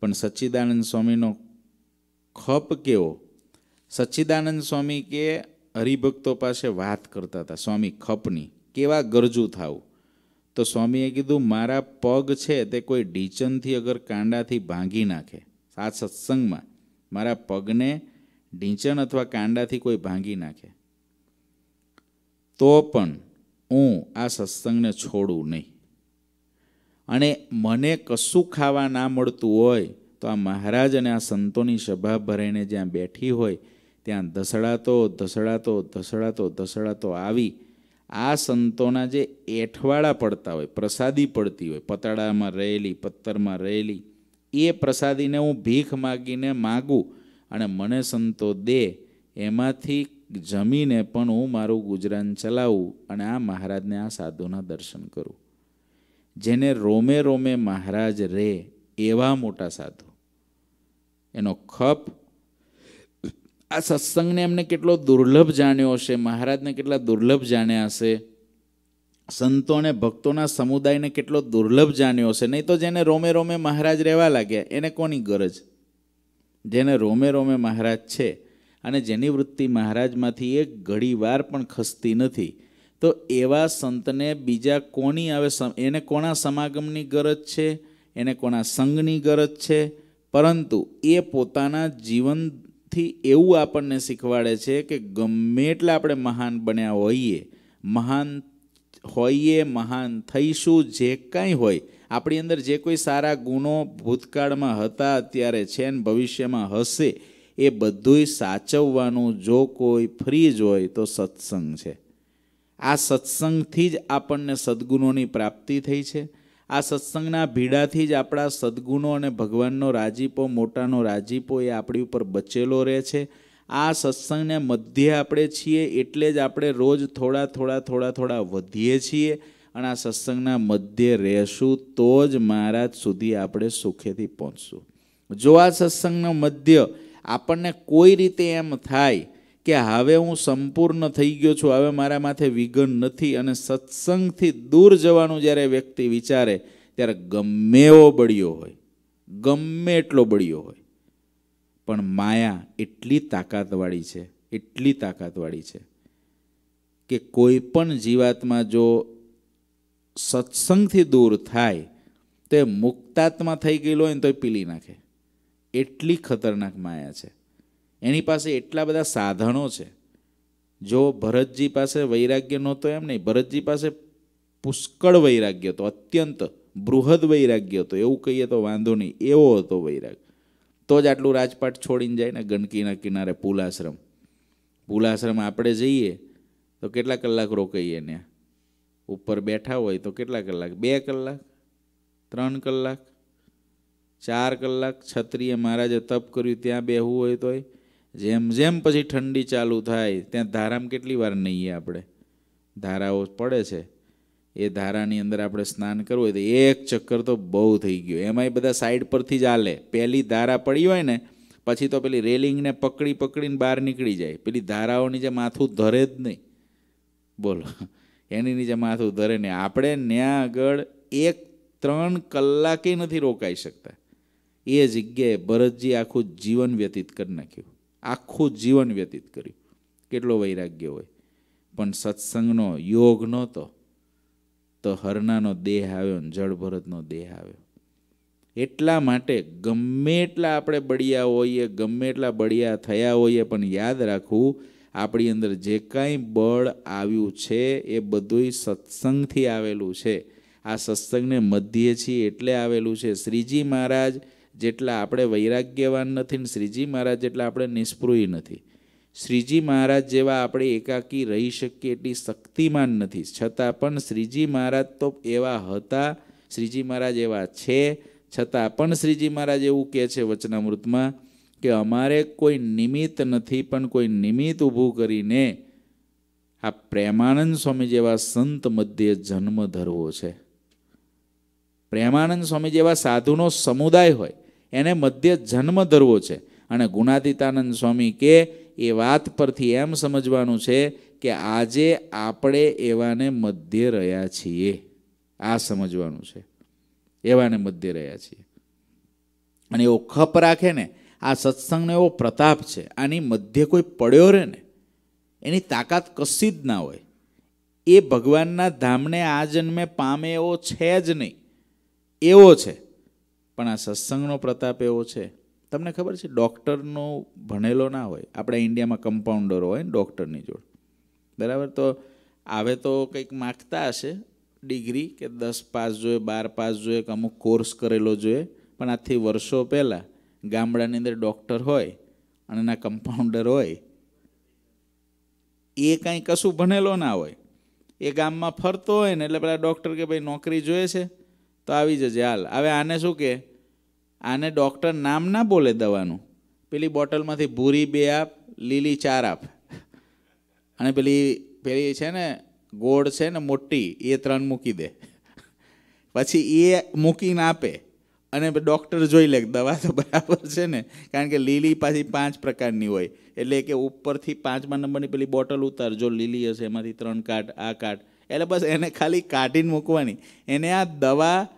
પણ સચ્ચિદાનંદ સ્વામીનો ખપ કેવો? સચ્ચિદાનંદ સ્વામી કે હરિભક્તો પાસે વાત કરતા હતા, સ્વામી, ખપની, કેવા ગરજુ થાવું? તો સ્વામીએ કીધું, મારા પગ છે તે કોઈ ઢીચનથી અગર કાંડાથી ભાંગી નાખે. આ સત્સંગમાં મારા પગને ઢીંચણ અથવા કાંડાથી કોઈ ભાંગી નાખે. તો પણ હું આ સત્સંગને છોડું નહીં. અને મને કશું ખાવા ના મળતું હોય તો આ મહારાજ અને આ સંતોની સભા ભરાઈને જ્યાં બેઠી હોય ત્યાં ધસડાતો ધસડાતો ધસડાતો ધસડાતો આવી આ સંતોના જે એઠવાડા પડતા હોય, પ્રસાદી પડતી હોય પતળામાં રહેલી, પથ્થરમાં રહેલી એ પ્રસાદીને હું ભીખ માગીને માગું અને મને સંતો દે, એમાંથી જમીને પણ હું મારું ગુજરાન ચલાવું અને આ મહારાજને આ સાધુના દર્શન કરું. જેને રોમે રોમે મહારાજ રે એવા મોટા સાધુ. એનો ખપ, આ સત્સંગને એમને કેટલો દુર્લભ જાણ્યો હશે, મહારાજને કેટલા દુર્લભ જાણ્યા હશે. સંતો અને ભક્તોના સમુદાયને કેટલો દુર્લભ જાણ્યો હશે. નહીં તો જેને રોમે રોમે મહારાજ રહેવા લાગ્યા, એને કોની ગરજ? જેને રોમે રોમે મહારાજ છે અને જેની વૃત્તિ મહારાજમાંથી એક ઘડી વાર પણ ખસતી નથી, તો એવા સંતને બીજા કોની આવે એને કોના સમાગમની ગરજ છે? એને કોના સંઘની ગરજ છે? પરંતુ એ પોતાના જીવનથી એવું આપણને શીખવાડે છે કે ગમે એટલા આપણે મહાન બન્યા હોઈએ, મહાન હોઈએ મહાન થઈશું જે કાંઈ હોય. આપણી અંદર જે કોઈ સારા ગુણો ભૂતકાળમાં હતા, અત્યારે છે ને ભવિષ્યમાં હશે, એ બધુંય સાચવવાનું જો કોઈ ફ્રી જ હોય તો સત્સંગ છે. આ સત્સંગથી જ આપણને સદગુણોની પ્રાપ્તિ થઈ છે. આ સત્સંગના ભીડાથી જ આપણા સદગુણો અને ભગવાનનો રાજીપો, મોટાનો રાજીપો એ આપણી ઉપર બચેલો રહે છે. આ સત્સંગને મધ્ય આપણે છીએ એટલે જ આપણે રોજ થોડા થોડા થોડા થોડા વધીએ છીએ અને આ સત્સંગના મધ્યે રહેશું તો જ મહારાજ સુધી આપણે સુખેથી પહોંચશું. જો આ સત્સંગનો મધ્ય આપણને કોઈ રીતે એમ થાય કે હવે હું સંપૂર્ણ થઈ ગયો છું, હવે મારા માથે વિઘન નથી અને સત્સંગથી દૂર જવાનું જ્યારે વ્યક્તિ વિચારે ત્યારે ગમે એવો બળ્યો હોય ગમે એટલો બળ્યો હોય. પણ માયા એટલી તાકાતવાળી છે, એટલી તાકાતવાળી છે કે કોઈ પણ જીવાતમાં જો સત્સંગથી દૂર થાય, તો એ મુક્તાત્મા થઈ ગયેલો હોય ને તો એ પીલી નાખે. એટલી ખતરનાક માયા છે. એની પાસે એટલા બધા સાધનો છે. જો ભરતજી પાસે વૈરાગ્ય નહોતો એમ નહીં, ભરતજી પાસે પુષ્કળ વૈરાગ્ય હતો, અત્યંત બૃહદ વૈરાગ્ય હતો, એવું કહીએ તો વાંધો નહીં, એવો હતો વૈરાગ. તો જ આટલું રાજપાટ છોડીને જાય ને ગંડકીના કિનારે પુલાશ્રમ. પુલાશ્રમ આપણે જઈએ તો કેટલા કલાક રોકાઈએ ત્યાં? ઉપર બેઠા હોય તો કેટલા કલાક? બે કલાક? ત્રણ કલાક? ચાર કલાક? છત્રીએ મહારાજે તપ કર્યું ત્યાં બેહવું હોય તોય? જેમ જેમ પછી ઠંડી ચાલુ થાય, ત્યાં ધારામાં કેટલી વાર નહીં આપણે? ધારાઓ પડે છે. એ ધારાની અંદર આપણે સ્નાન કરવું હોય તો એક ચક્કર તો બહુ થઈ ગયો. એમાંય બધા સાઈડ પરથી જ હાલે. પહેલી ધારા પડી હોય ને, પછી તો પેલી રેલિંગને પકડી પકડીને બહાર નીકળી જાય. પેલી ધારાઓની જે માથું ધરે જ નહીં. બોલો. એની નીચે માથું ધરે નહીં. આપણે ત્યાં આગળ એક ત્રણ કલાકે નથી રોકાઈ શકતા. એ જગ્યાએ ભરતજી આખું જીવન વ્યતીત કરી નાખ્યું. આખું જીવન વ્યતીત કર્યું. કેટલો વૈરાગ્ય હોય. પણ સત્સંગનો યોગ નહોતો. તો હરનાનો દેહ આવ્યો ને જળભરતનો દેહ આવ્યો. એટલા માટે ગમે એટલા આપણે બળિયા હોઈએ, ગમે એટલા બળિયા થયા હોઈએ, પણ યાદ રાખવું, આપણી અંદર જે કાંઈ બળ આવ્યું છે, એ બધુંય સત્સંગથી આવેલું છે. આ સત્સંગને મધ્યે છીએ એટલે આવેલું છે. શ્રીજી મહારાજ જેટલા આપણે વૈરાગ્યવાન નથી ને શ્રીજી મહારાજ જેટલા આપણે નિષ્પૃહી નથી. શ્રીજી મહારાજ જેવા આપણે એકાકી રહી શકીએ એટલી શક્તિમાન નથી. છતાં પણ શ્રીજી મહારાજ તો એવા હતા, શ્રીજી મહારાજ એવા છે. છતાં પણ શ્રીજી મહારાજ એવું કહે છે વચનામૃતમાં કે અમારે કોઈ નિમિત્ત નથી, પણ કોઈ નિમિત્ત ઊભું કરીને આ પ્રેમાનંદ સ્વામી જેવા સંત મધ્યે જન્મ ધરવો છે. પ્રેમાનંદ સ્વામી જેવા સાધુનો સમુદાય હોય, એને મધ્ય જન્મ ધરવો છે. અને ગુણાતીતાનંદ સ્વામી કે એ વાત પરથી એમ સમજવાનું છે કે આજે આપણે એવાને મધ્ય રહ્યા છીએ. આ સમજવાનું છે. એવાને મધ્ય રહ્યા છીએ. અને એવો ખપ રાખે ને, આ સત્સંગનો એવો પ્રતાપ છે, આની મધ્ય કોઈ પડ્યો રહે ને, એની તાકાત કશી જ ના હોય. એ ભગવાનના ધામને આ જન્મે પામે એવો છે જ નહીં. એવો છે. પણ આ સત્સંગનો પ્રતાપ એવો છે. તમને ખબર છે, ડૉક્ટરનો ભણેલો ના હોય, આપણા ઇન્ડિયામાં કમ્પાઉન્ડર હોય ને ડૉક્ટરની જોડ. બરાબર? તો આવે તો કંઈક માગતા હશે, ડિગ્રી કે દસ પાસ જોઈએ, બાર પાસ જોઈએ, કે અમુક કોર્સ કરેલો જોઈએ, પણ આજથી વર્ષો પહેલાં ગામડાની અંદર ડૉક્ટર હોય અને એના કમ્પાઉન્ડર હોય, એ કાંઈ કશું ભણેલો ના હોય. એ ગામમાં ફરતો હોય ને એટલે પેલા ડૉક્ટર કે ભાઈ નોકરી જોઈએ છે, તો આવી જજે. હાલ, હવે આને શું કે આને ડૉક્ટર નામ ના બોલે દવાનું. પેલી બોટલમાંથી ભૂરી બે આપ, લીલી ચાર આપ. અને પેલી પેલી છે ને, ગોળ છે ને, મોટી, એ ત્રણ મૂકી દે. પછી એ મૂકીને આપે. અને ડૉક્ટર જોઈ લે દવા તો બરાબર છે ને, કારણ કે લીલી પાછી પાંચ પ્રકારની હોય. એટલે કે ઉપરથી પાંચમા નંબરની પેલી બોટલ ઉતાર, જો લીલી હશે, એમાંથી ત્રણ કાઢ આ કાઢ એટલે બસ એને ખાલી કાઢીને મૂકવાની. એને આ દવા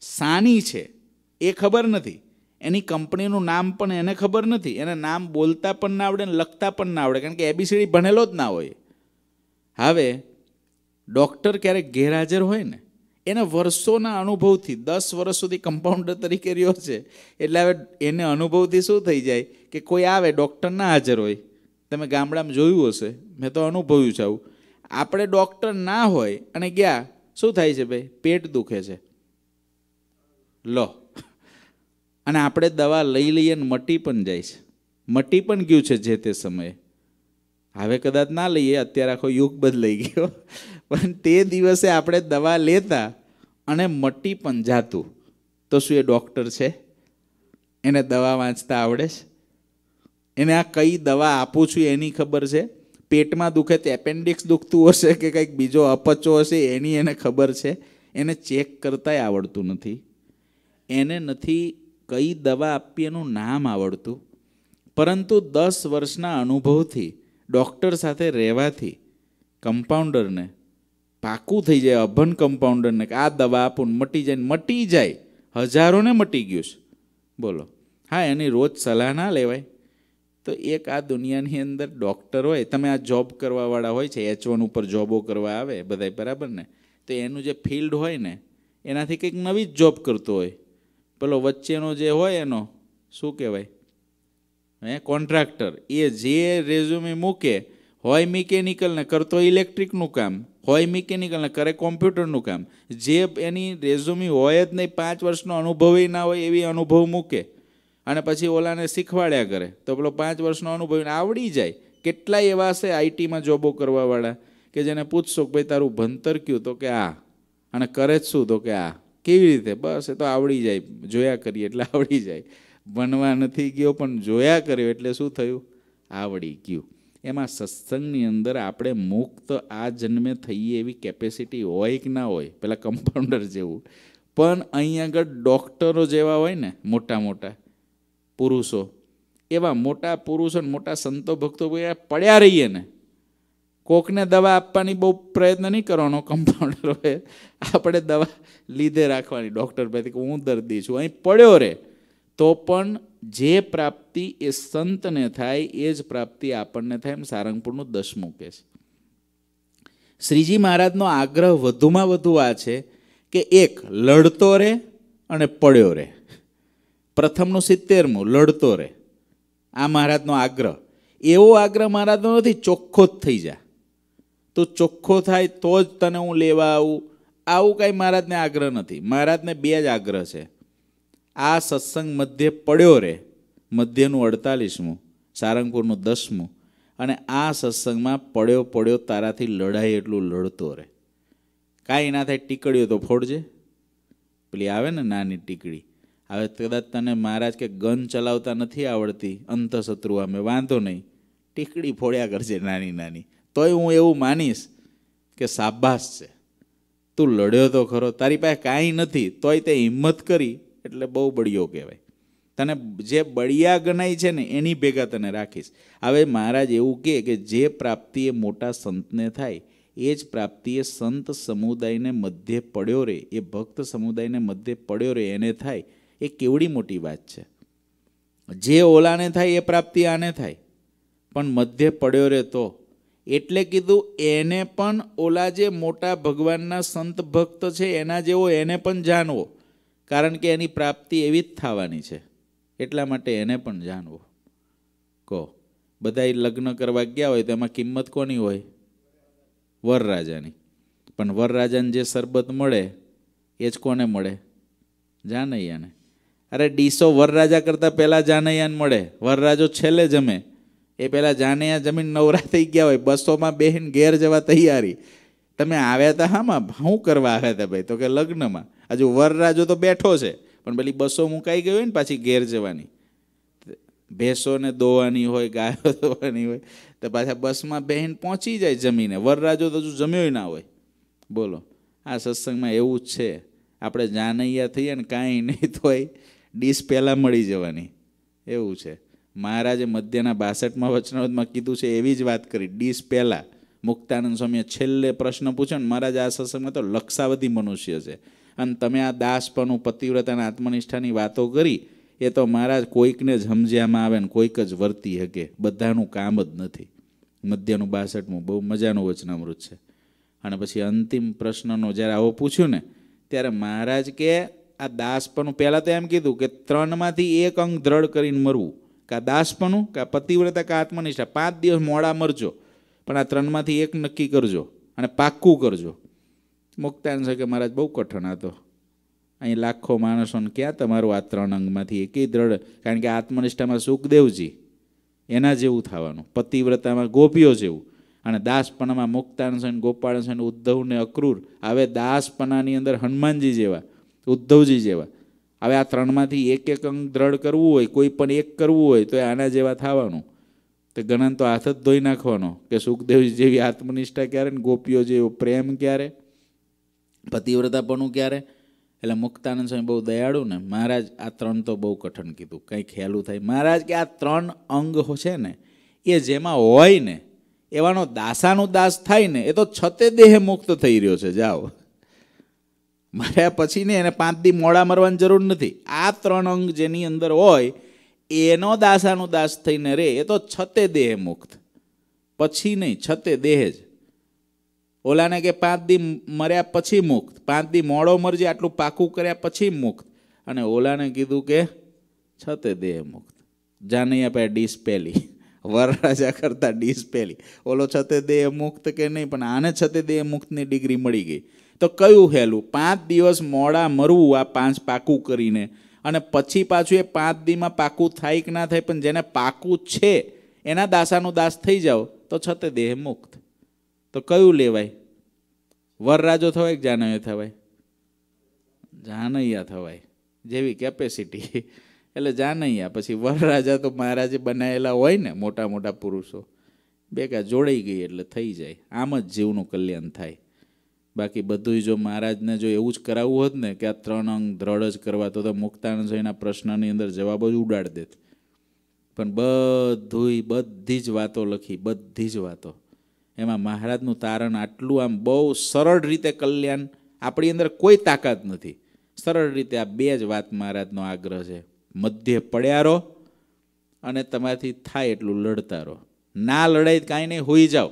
સાની છે. એ ખબર નથી. એની કંપનીનું નામ પણ એને ખબર નથી. એને નામ બોલતા પણ ના આવડે ને લખતા પણ ના આવડે. કારણ કે એબીસીડી ભણેલો જ ના હોય. હવે, ડૉક્ટર ક્યારેક ગેરહાજર હોય ને, એને વર્ષોના અનુભવથી, દસ વર્ષ સુધી કમ્પાઉન્ડર તરીકે રહ્યો છે, એટલે હવે એને અનુભવથી શું થઈ જાય કે કોઈ આવે, ડૉક્ટર ના હાજર હોય. તમે ગામડામાં જોયું હશે. મેં તો અનુભવ્યું છે આપણે ડૉક્ટર ના હોય અને ગયા, શું થાય છે ભાઈ? પેટ દુખે છે. લો. અને આપણે દવા લઈ લઈએ ને મટી પણ જાય છે. મટી પણ ગયું છે જે તે સમયે. હવે કદાચ ના લઈએ, અત્યારે આખો યુગ બદલાઈ ગયો. પણ તે દિવસે આપણે દવા લેતા અને મટી પણ જાતું. તો શું એ ડૉક્ટર છે? એને દવા વાંચતા આવડે છે? એને આ કઈ દવા આપું છું એની ખબર છે? પેટમાં દુખે તો એપેન્ડિક્સ દુખતું હશે કે કંઈક બીજો અપચો હશે એની એને ખબર છે? એને ચેક કરતાંય આવડતું નથી. એને નથી કઈ દવા આપવી એનું નામ આવડતું? પરંતુ દસ વર્ષના અનુભવથી, ડૉક્ટર સાથે રહેવાથી કમ્પાઉન્ડરને પાકું થઈ જાય અભન કમ્પાઉન્ડરને કે આ દવા આપું મટી જાય મટી જાય, હજારોને મટી ગયું છે. બોલો. હા, એની રોજ સલાહ ના લેવાય. તો એક આ દુનિયાની અંદર ડૉક્ટર હોય, તમે આ જોબ કરવાવાળા હોય છે એચ વન ઉપર જોબો કરવા આવે બધા બરાબર ને? તો એનું જે ફિલ્ડ હોય ને, એનાથી કંઈક નવી જ જોબ કરતો હોય. પેલો વચ્ચેનો જે હોય એનો, શું કહેવાય? હે, કોન્ટ્રાક્ટર. એ જે રેઝ્યુમે મૂકે, હોય મિકેનિકલ ને કરતો ઇલેક્ટ્રિકનું કામ, હોય મિકેનિકલ ને કરે કોમ્પ્યુટરનું કામ, જે એની રેઝ્યુમી હોય જ નહીં, પાંચ વર્ષનો અનુભવી ના હોય એવી અનુભવ મૂકે. અને પછી ઓલાને શીખવાડ્યા કરે. તો પેલો પાંચ વર્ષનો અનુભવ આવડી જાય. કેટલાય એવા છે આઈટીમાં જોબો કરવાવાળા કે જેને પૂછશો કે ભાઈ તારું ભણતર કયું? તો કે આ. અને કરે જ શું? તો કે આ. કેવી રીતે? બસ, એ તો આવડી જાય. જોયા કરીએ એટલે આવડી જાય. ભણવા નથી ગયો, પણ જોયા કર્યો એટલે શું થયું? આવડી ગયું. એમાં સત્સંગની અંદર આપણે મુક્ત આ જન્મે થઈએ એવી કેપેસિટી હોય કે ના હોય? પેલા કમ્પાઉન્ડર જેવું. પણ અહીં આગળ ડૉક્ટરો જેવા હોય ને, મોટા મોટા, પુરુષો, એવા મોટા પુરુષો મોટા સંતો ભક્તો પડ્યા રહીએ ને કોકને દવા આપવાની બહુ પ્રયત્ન નહીં કરવાનો કમ્પાઉન્ડર હોય આપણે દવા લીધે રાખવાની. ડૉક્ટર પાસેથી કે હું દર્દી છું, અહીં પડ્યો રહે તો પણ જે પ્રાપ્તિ એ સંતને થાય, એ જ પ્રાપ્તિ આપણને થાય એમ સારંગપુરનું દસમું કે છે શ્રીજી મહારાજનો આગ્રહ વધુમાં વધુ આ છે કે એક, લડતો રહે અને પડ્યો રહે પ્રથમનું સિત્તેરમું, લડતો રહે આ મહારાજનો આગ્રહ. એવો આગ્રહ મહારાજનો નથી, ચોખ્ખો જ થઈ જા. તું ચોખ્ખો થાય તો જ તને હું લેવા આવું? આવું કાંઈ મહારાજને આગ્રહ નથી. મહારાજને બે જ આગ્રહ છે. આ સત્સંગ મધ્ય પડ્યો રે. મધ્યનું અડતાલીસમું, સારંગપુરનું દસમું. અને આ સત્સંગમાં પડ્યો પડ્યો તારાથી લડાઈ એટલું લડતો રહે કાંઈ ના થાય ટીકડીઓ તો ફોડજે. પેલી આવે ને નાની ટીકડી. હવે કદાચ તને મહારાજ કે ગન ચલાવતા નથી આવડતી અંતશત્રુ અમે વાંધો નહીં. ટીકડી ફોડ્યા કરજે નાની નાની. તોય હું એવું માનીશ કે સાબાસ છે. તું લડ્યો તો ખરો, તારી પાસે કાંઈ નથી, તોય તે હિંમત કરી, એટલે બહુ બળિયો કહેવાય. તને જે બળિયા ગણાય છે ને, એની ભેગા તને રાખીશ. હવે મહારાજ એવું કહે કે જે પ્રાપ્તિ એ મોટા સંતને થાય, એ જ પ્રાપ્તિ એ સંત સમુદાયને મધ્ય પડ્યો રે, એ ભક્ત સમુદાયને મધ્ય પડ્યો રે, એને થાય. એ કેવડી મોટી વાત છે. જે ઓલાને થાય, એ પ્રાપ્તિ આને થાય. પણ મધ્ય પડ્યો રે તો એટલે કીધું, એને પણ ઓલા જે મોટા ભગવાનના સંત ભક્ત છે, એના જેવો એને પણ જાણવો. કારણ કે એની પ્રાપ્તિ એવી જ થવાની છે. એટલા માટે એને પણ જાણવો. કહો બધા લગ્ન કરવા ગયા હોય તો એમાં કિંમત કોની હોય? વરરાજાની. પણ વરરાજાને જે શરબત મળે, એ જ કોને મળે? જાનૈયાને. અરે ડીસો વરરાજા કરતાં પહેલાં જાનૈયાને મળે. વરરાજો છેલ્લે જમે. એ પહેલાં જાનૈયા જમીન નવરા થઈ ગયા હોય, બસોમાં બેહીને ઘેર જવા તૈયારી. તમે આવ્યા હતા હામાં? શું કરવા આવ્યા હતા ભાઈ? તો કે લગ્નમાં. હજુ વરરાજો તો બેઠો છે, પણ પેલી બસો મુકાઈ ગઈ હોય ને પાછી ઘેર જવાની. ભેંસોને દોવાની હોય, ગાયો (laughs) દોવાની હોય, તો પાછા બસમાં બહેન પહોંચી જાય જમીને. વરરાજો તો હજુ જમ્યો ના હોય. બોલો, આ સત્સંગમાં એવું જ છે. આપણે જાનૈયા થઈએ ને કાંઈ નહીં તોય ડીશ પહેલાં મળી જવાની. એવું છે. મહારાજે મધ્યના બાસઠમાં વચનાવતમાં કીધું છે, એવી જ વાત કરી. ડીશ પહેલાં મુક્તાનંદ સ્વામીએ છેલ્લે પ્રશ્ન પૂછ્યો ને, મહારાજ આ સત્સંગમાં તો લક્ષાવધી મનુષ્ય છે. અને તમે આ દાસપણું પતિવ્રતાના આત્મનિષ્ઠાની વાતો કરી, એ તો મહારાજ કોઈકને જ સમજ્યામાં આવે ને કોઈક જ વર્તી શકે બધાનું કામ જ નથી. મધ્યનું બાસઠમું બહુ મજાનું વચનામૃત છે. અને પછી અંતિમ પ્રશ્નનો જ્યારે આવો પૂછ્યું ને, ત્યારે મહારાજ કે, આ દાસપણું પહેલાં તો એમ કીધું કે ત્રણમાંથી એક અંગ દ્રઢ કરીને મરવું. કાં દાસપણું, કાં પતિવ્રતા, કાં આત્મનિષ્ઠા, પાંચ દિવસ મોડા મરજો, પણ આ ત્રણમાંથી એક નક્કી કરજો અને પાક્કું કરજો. મુક્તાન છે કે મહારાજ, બહુ કઠણ હતો અહીં લાખો માણસોને ક્યાં તમારું આ ત્રણ અંગમાંથી એકેય દ્રઢ? કારણ કે આત્મનિષ્ઠામાં સુખદેવજી, એના જેવું થવાનું, પતિવ્રતામાં ગોપીઓ જેવું. અને દાસપણામાં મુક્તાન છે ગોપાલ છે ઉદ્ધવને અક્રૂર. હવે દાસપણાની અંદર હનુમાનજી જેવા, ઉદ્ધવજી જેવા. હવે આ ત્રણમાંથી એક એક અંગ દ્રઢ કરવું હોય, કોઈ પણ એક કરવું હોય, તો આના જેવા થવાનું. તો ગણાન તો હાથ જ ધોઈ નાખવાનો કે સુખદેવજી જેવી આત્મનિષ્ઠા ક્યારે ને ગોપીઓ જેવો પ્રેમ ક્યારે? પતિવ્રતાપણું ક્યારે? એટલે મુક્તાનંદ સ્વામી બહુ દયાળુ ને, મહારાજ આ ત્રણ તો બહુ કઠણ કીધું કંઈ ખ્યાલું થાય. મહારાજ કે આ ત્રણ અંગ છે ને, એ જેમાં હોય ને, એવાનો દાસાનું દાસ થાય ને, એ તો છતે દેહ મુક્ત થઈ રહ્યો છે, જાઓ. મર્યા પછી ને એને પાંચ દી મોડા મરવાની જરૂર નથી. આ ત્રણ અંગ જેની અંદર હોય, એનો દાસાનો દાસ થઈને રે, એ તો છતે દેહ મુક્ત. પછી નહીં, છતે દેહ જ. ઓલાને કે પાંચ દી મર્યા પછી મુક્ત. પાંચ દી મોડો મરજે, આટલું પાકું કર્યા પછી મુક્ત. અને ઓલાને કીધું કે છતે દેહ મુક્ત. જાનૈયા પાસે ડીશ પહેલી વરરાજા કરતા ડીશ પહેલી ઓલો છતે દેહ મુક્ત કે નહીં, પણ આને છતે દેહ મુક્તની ડિગ્રી મળી ગઈ. તો કયું હેલું? પાંચ દિવસ મોડા મરવું આ પાંચ પાકું કરીને. અને પછી પાછું એ પાંચ દીમાં પાકું થાય કે ના થાય, પણ જેને પાકું છે, એના દાસાનું દાસ થઈ જાઓ, તો છતે દેહ મુક્ત. તો કયું લેવાય? વરરાજો થવાય કે જાનૈયા થવાય? જાનૈયા થવાય. જેવી કેપેસિટી એટલે જાનૈયા. પછી વરરાજા તો મહારાજે બનાવેલા હોય ને, મોટા મોટા પુરુષો. બેકા જોડાઈ ગઈ એટલે થઈ જાય. આમ જ જીવનું કલ્યાણ થાય. બાકી બધું જો મહારાજને જો એવું જ કરાવવું હોત ને કે આ ત્રણ અંગ દ્રઢ જ કરવા, તો મુક્તાનંદ સ્વામીના પ્રશ્નની અંદર જવાબ જ ઉડાડ દેત. પણ બધુંય, બધી જ વાતો લખી, બધી જ વાતો. એમાં મહારાજનું તારણ આટલું આમ બહુ સરળ રીતે કલ્યાણ આપણી અંદર કોઈ તાકાત નથી. સરળ રીતે આ બે જ વાત મહારાજનો આગ્રહ છે. મધ્ય પડ્યા રહો અને તમારાથી થાય એટલું લડતા રહો. ના લડાઈ કાંઈ નહીં, હોઈ જાઓ.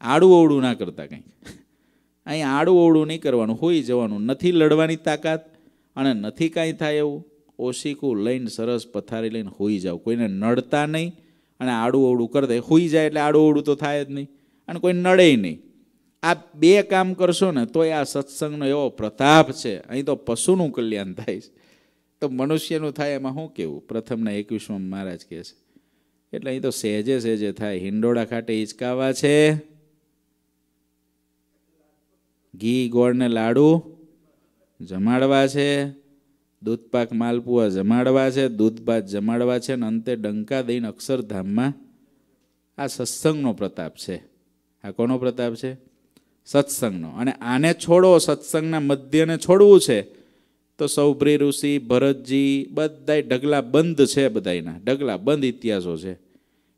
આડું અવડું ના કરતા કંઈ. અહીં આડું અવડું નહીં કરવાનું, હોઈ જવાનું. નથી લડવાની તાકાત અને નથી કાંઈ થાય એવું. ઓશીકું લઈને સરસ પથારી લઈને હોઈ જાઓ. કોઈને નડતા નહીં અને આડું અવડું કરી દે. હોઈ જાય એટલે આડું તો થાય જ નહીં. અને કોઈ નડે નહીં. આ બે કામ કરશો ને તોય આ સત્સંગનો એવો પ્રતાપ છે. અહીં તો પશુનું કલ્યાણ થાય છે. તો મનુષ્યનું થાય એમાં શું કેવું? પ્રથમના એકવીસમાં મહારાજ કહે છે. એટલે અહીં તો સહેજે સહેજે થાય. હિંડોળા ખાટે હિંચકાવા છે. ઘી ગોળને લાડુ જમાડવા છે. દૂધપાક માલપુઆ જમાડવા છે. દૂધભાત જમાડવા છે અને અંતે ડંકા દઈને અક્ષરધામમાં આ સત્સંગનો પ્રતાપ છે. આ કોનો પ્રતાપ છે? સત્સંગનો. અને આને છોડો, સત્સંગના મધ્યને છોડવું છે, તો સૌભ્રી ઋષિ, ભરતજી બધાય ઢગલા બંધ છે બધાયના. ઢગલા બંધ ઇતિહાસો છે.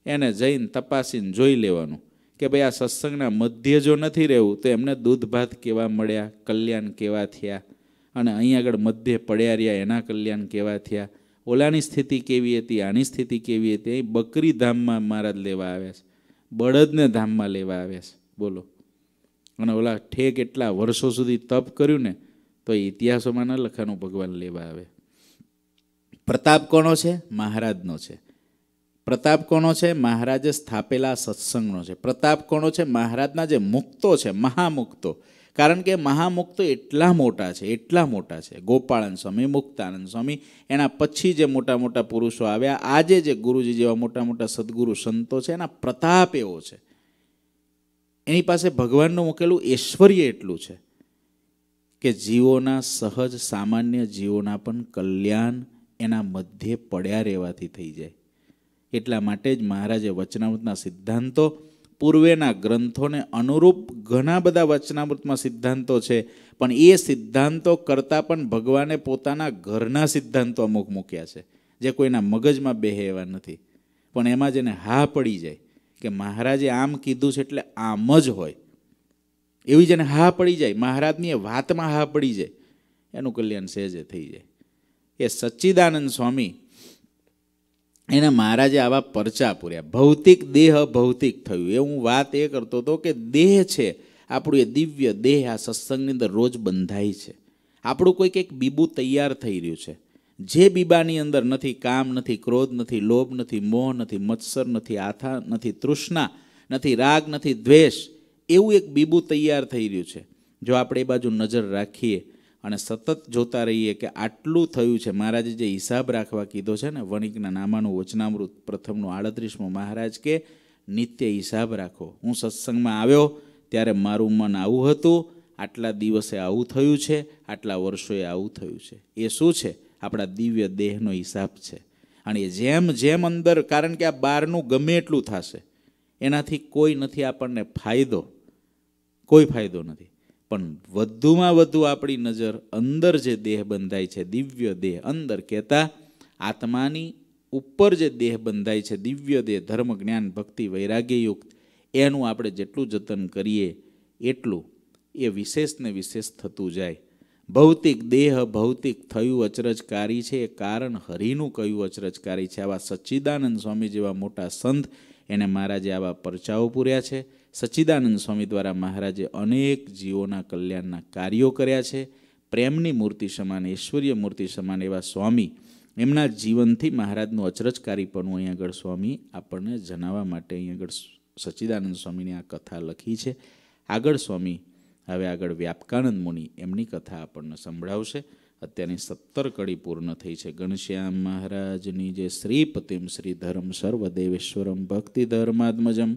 એને જઈને તપાસીને જોઈ લેવાનું. કે ભાઈ આ સત્સંગના મધ્ય જો નથી રહેવું, તો એમને દૂધ ભાત કેવા મળ્યા, કલ્યાણ કેવા થયા? અને અહીં આગળ મધ્ય પડ્યા રહ્યા, એના કલ્યાણ કેવા થયા? ઓલાની સ્થિતિ કેવી હતી, આની સ્થિતિ કેવી હતી? અહીં બકરી ધામમાં મહારાજ લેવા આવ્યા છે. બળદને ધામમાં લેવા આવ્યા છે. બોલો. અને ઓલા ઠેક એટલા વર્ષો સુધી તપ કર્યું ને, તો એ ઇતિહાસોમાં ન લખાનું ભગવાન લેવા આવે પ્રતાપ કોનો છે? મહારાજનો છે. પ્રતાપ કોનો છે? મહારાજે સ્થાપેલા સત્સંગનો છે. પ્રતાપ કોનો છે? મહારાજના જે મુક્તો છે, મહામુક્તો. કારણ કે મહામુક્તો એટલા મોટા છે, એટલા મોટા છે. ગોપાળન સ્વામી, મુક્તાનંદ સ્વામી, એના પછી જે મોટા મોટા પુરુષો આવ્યા, આજે જે ગુરુજી જેવા મોટા મોટા સદગુરુ સંતો છે, એના પ્રતાપ એવો છે. એની પાસે ભગવાનનું મૂકેલું ઐશ્વર્ય એટલું છે કે જીવોના સહજ સામાન્ય જીવોના પણ કલ્યાણ એના મધ્યે પડ્યા રહેવાથી થઈ જાય. એટલા માટે જ મહારાજે વચનામૃતના સિદ્ધાંતો, પૂર્વેના ગ્રંથોને અનુરૂપ ઘણા બધા વચનામૃતમાં સિદ્ધાંતો છે, પણ એ સિદ્ધાંતો કરતાં પણ ભગવાને પોતાના ઘરના સિદ્ધાંતો અમુક મૂક્યા છે, જે કોઈના મગજમાં બેહે એવા નથી. પણ એમાં જેને હા પડી જાય કે મહારાજે આમ કીધું છે એટલે આમ જ હોય. એવી જેને હા પડી જાય, મહારાજની એ વાતમાં હા પડી જાય. એનું કલ્યાણ સહેજે થઈ જાય. એ સચ્ચિદાનંદ સ્વામી એને મહારાજે આવા પરચા પૂર્યા. ભૌતિક દેહ ભૌતિક થયું. એ હું વાત એ કરતો હતો કે દેહ છે, આપણું એ દિવ્ય દેહ આ સત્સંગની અંદર રોજ બંધાય છે. આપણું કોઈક એક બીબું તૈયાર થઈ રહ્યું છે. જે બીબાની અંદર નથી કામ, નથી ક્રોધ, નથી લોભ, નથી મોહ, નથી મત્સર, નથી આથા, નથી તૃષ્ણા, નથી રાગ, નથી દ્વેષ. એવું એક બીબું તૈયાર થઈ રહ્યું છે. જો આપણે એ બાજુ નજર રાખીએ અને સતત જોતા રહીએ કે આટલું થયું છે. મહારાજે જે હિસાબ રાખવા કીધો છે ને, વણિકના નામાનું વચનામૃત પ્રથમનું આડત્રીસમું, મહારાજ કે, નિત્ય હિસાબ રાખો. હું સત્સંગમાં આવ્યો ત્યારે મારું મન આવું હતું. આટલા દિવસે આવું થયું છે. આટલા વર્ષોએ આવું થયું છે. એ શું છે? આપણા દિવ્ય દેહનો હિસાબ છે. અને એ જેમ જેમ અંદર, કારણ કે આ બહારનું ગમે એટલું થશે, એનાથી કોઈ નથી આપણને ફાયદો. કોઈ ફાયદો નથી. પણ વધુમાં વધુ આપણી નજર અંદર જે દેહ બંધાય છે, દિવ્ય દેહ અંદર કહેતા આત્માની ઉપર જે દેહ બંધાય છે, દિવ્ય દેહ, ધર્મ, જ્ઞાન, ભક્તિ, વૈરાગ્યયુક્ત, એનું આપણે જેટલું જતન કરીએ એટલું એ વિશેષને વિશેષ થતું જાય. ભૌતિક દેહ, ભૌતિક થયું અચરજકારી છે, એ કારણ હરિનું કયું અચરજકારી છે? આવા સચ્ચિદાનંદ સ્વામી જેવા મોટા સંત એને મહારાજે આવા પરચાઓ પૂર્યા છે. સચ્ચિદાનંદ સ્વામી દ્વારા મહારાજે અનેક જીવોના કલ્યાણના કાર્યો કર્યા છે. પ્રેમની મૂર્તિ સમાન, ઐશ્વર્ય મૂર્તિ સમાન એવા સ્વામી એમના જીવનથી મહારાજનું અચરજકારીપણું અહીં આગળ સ્વામી આપણને જણાવવા માટે અહીં આગળ સચ્ચિદાનંદ સ્વામીની આ કથા લખી છે. આગળ સ્વામી, હવે આગળ વ્યાપકાનંદ મુનિ એમની કથા આપણને સંભળાવશે. અત્યારની સત્તર કડી પૂર્ણ થઈ છે. ઘનશ્યામ મહારાજની જે શ્રીપતિમ શ્રી ધર્મ સર્વદેવેશ્વરમ ભક્તિ ધર્માત્મજમ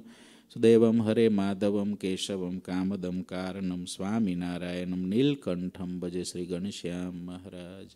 સુદેવમ હરે માધવમ કેશવમ કામદમ કારણમ સ્વામિનારાયણમ નીલકંઠમ ભજે શ્રી ઘનશ્યામ મહારાજ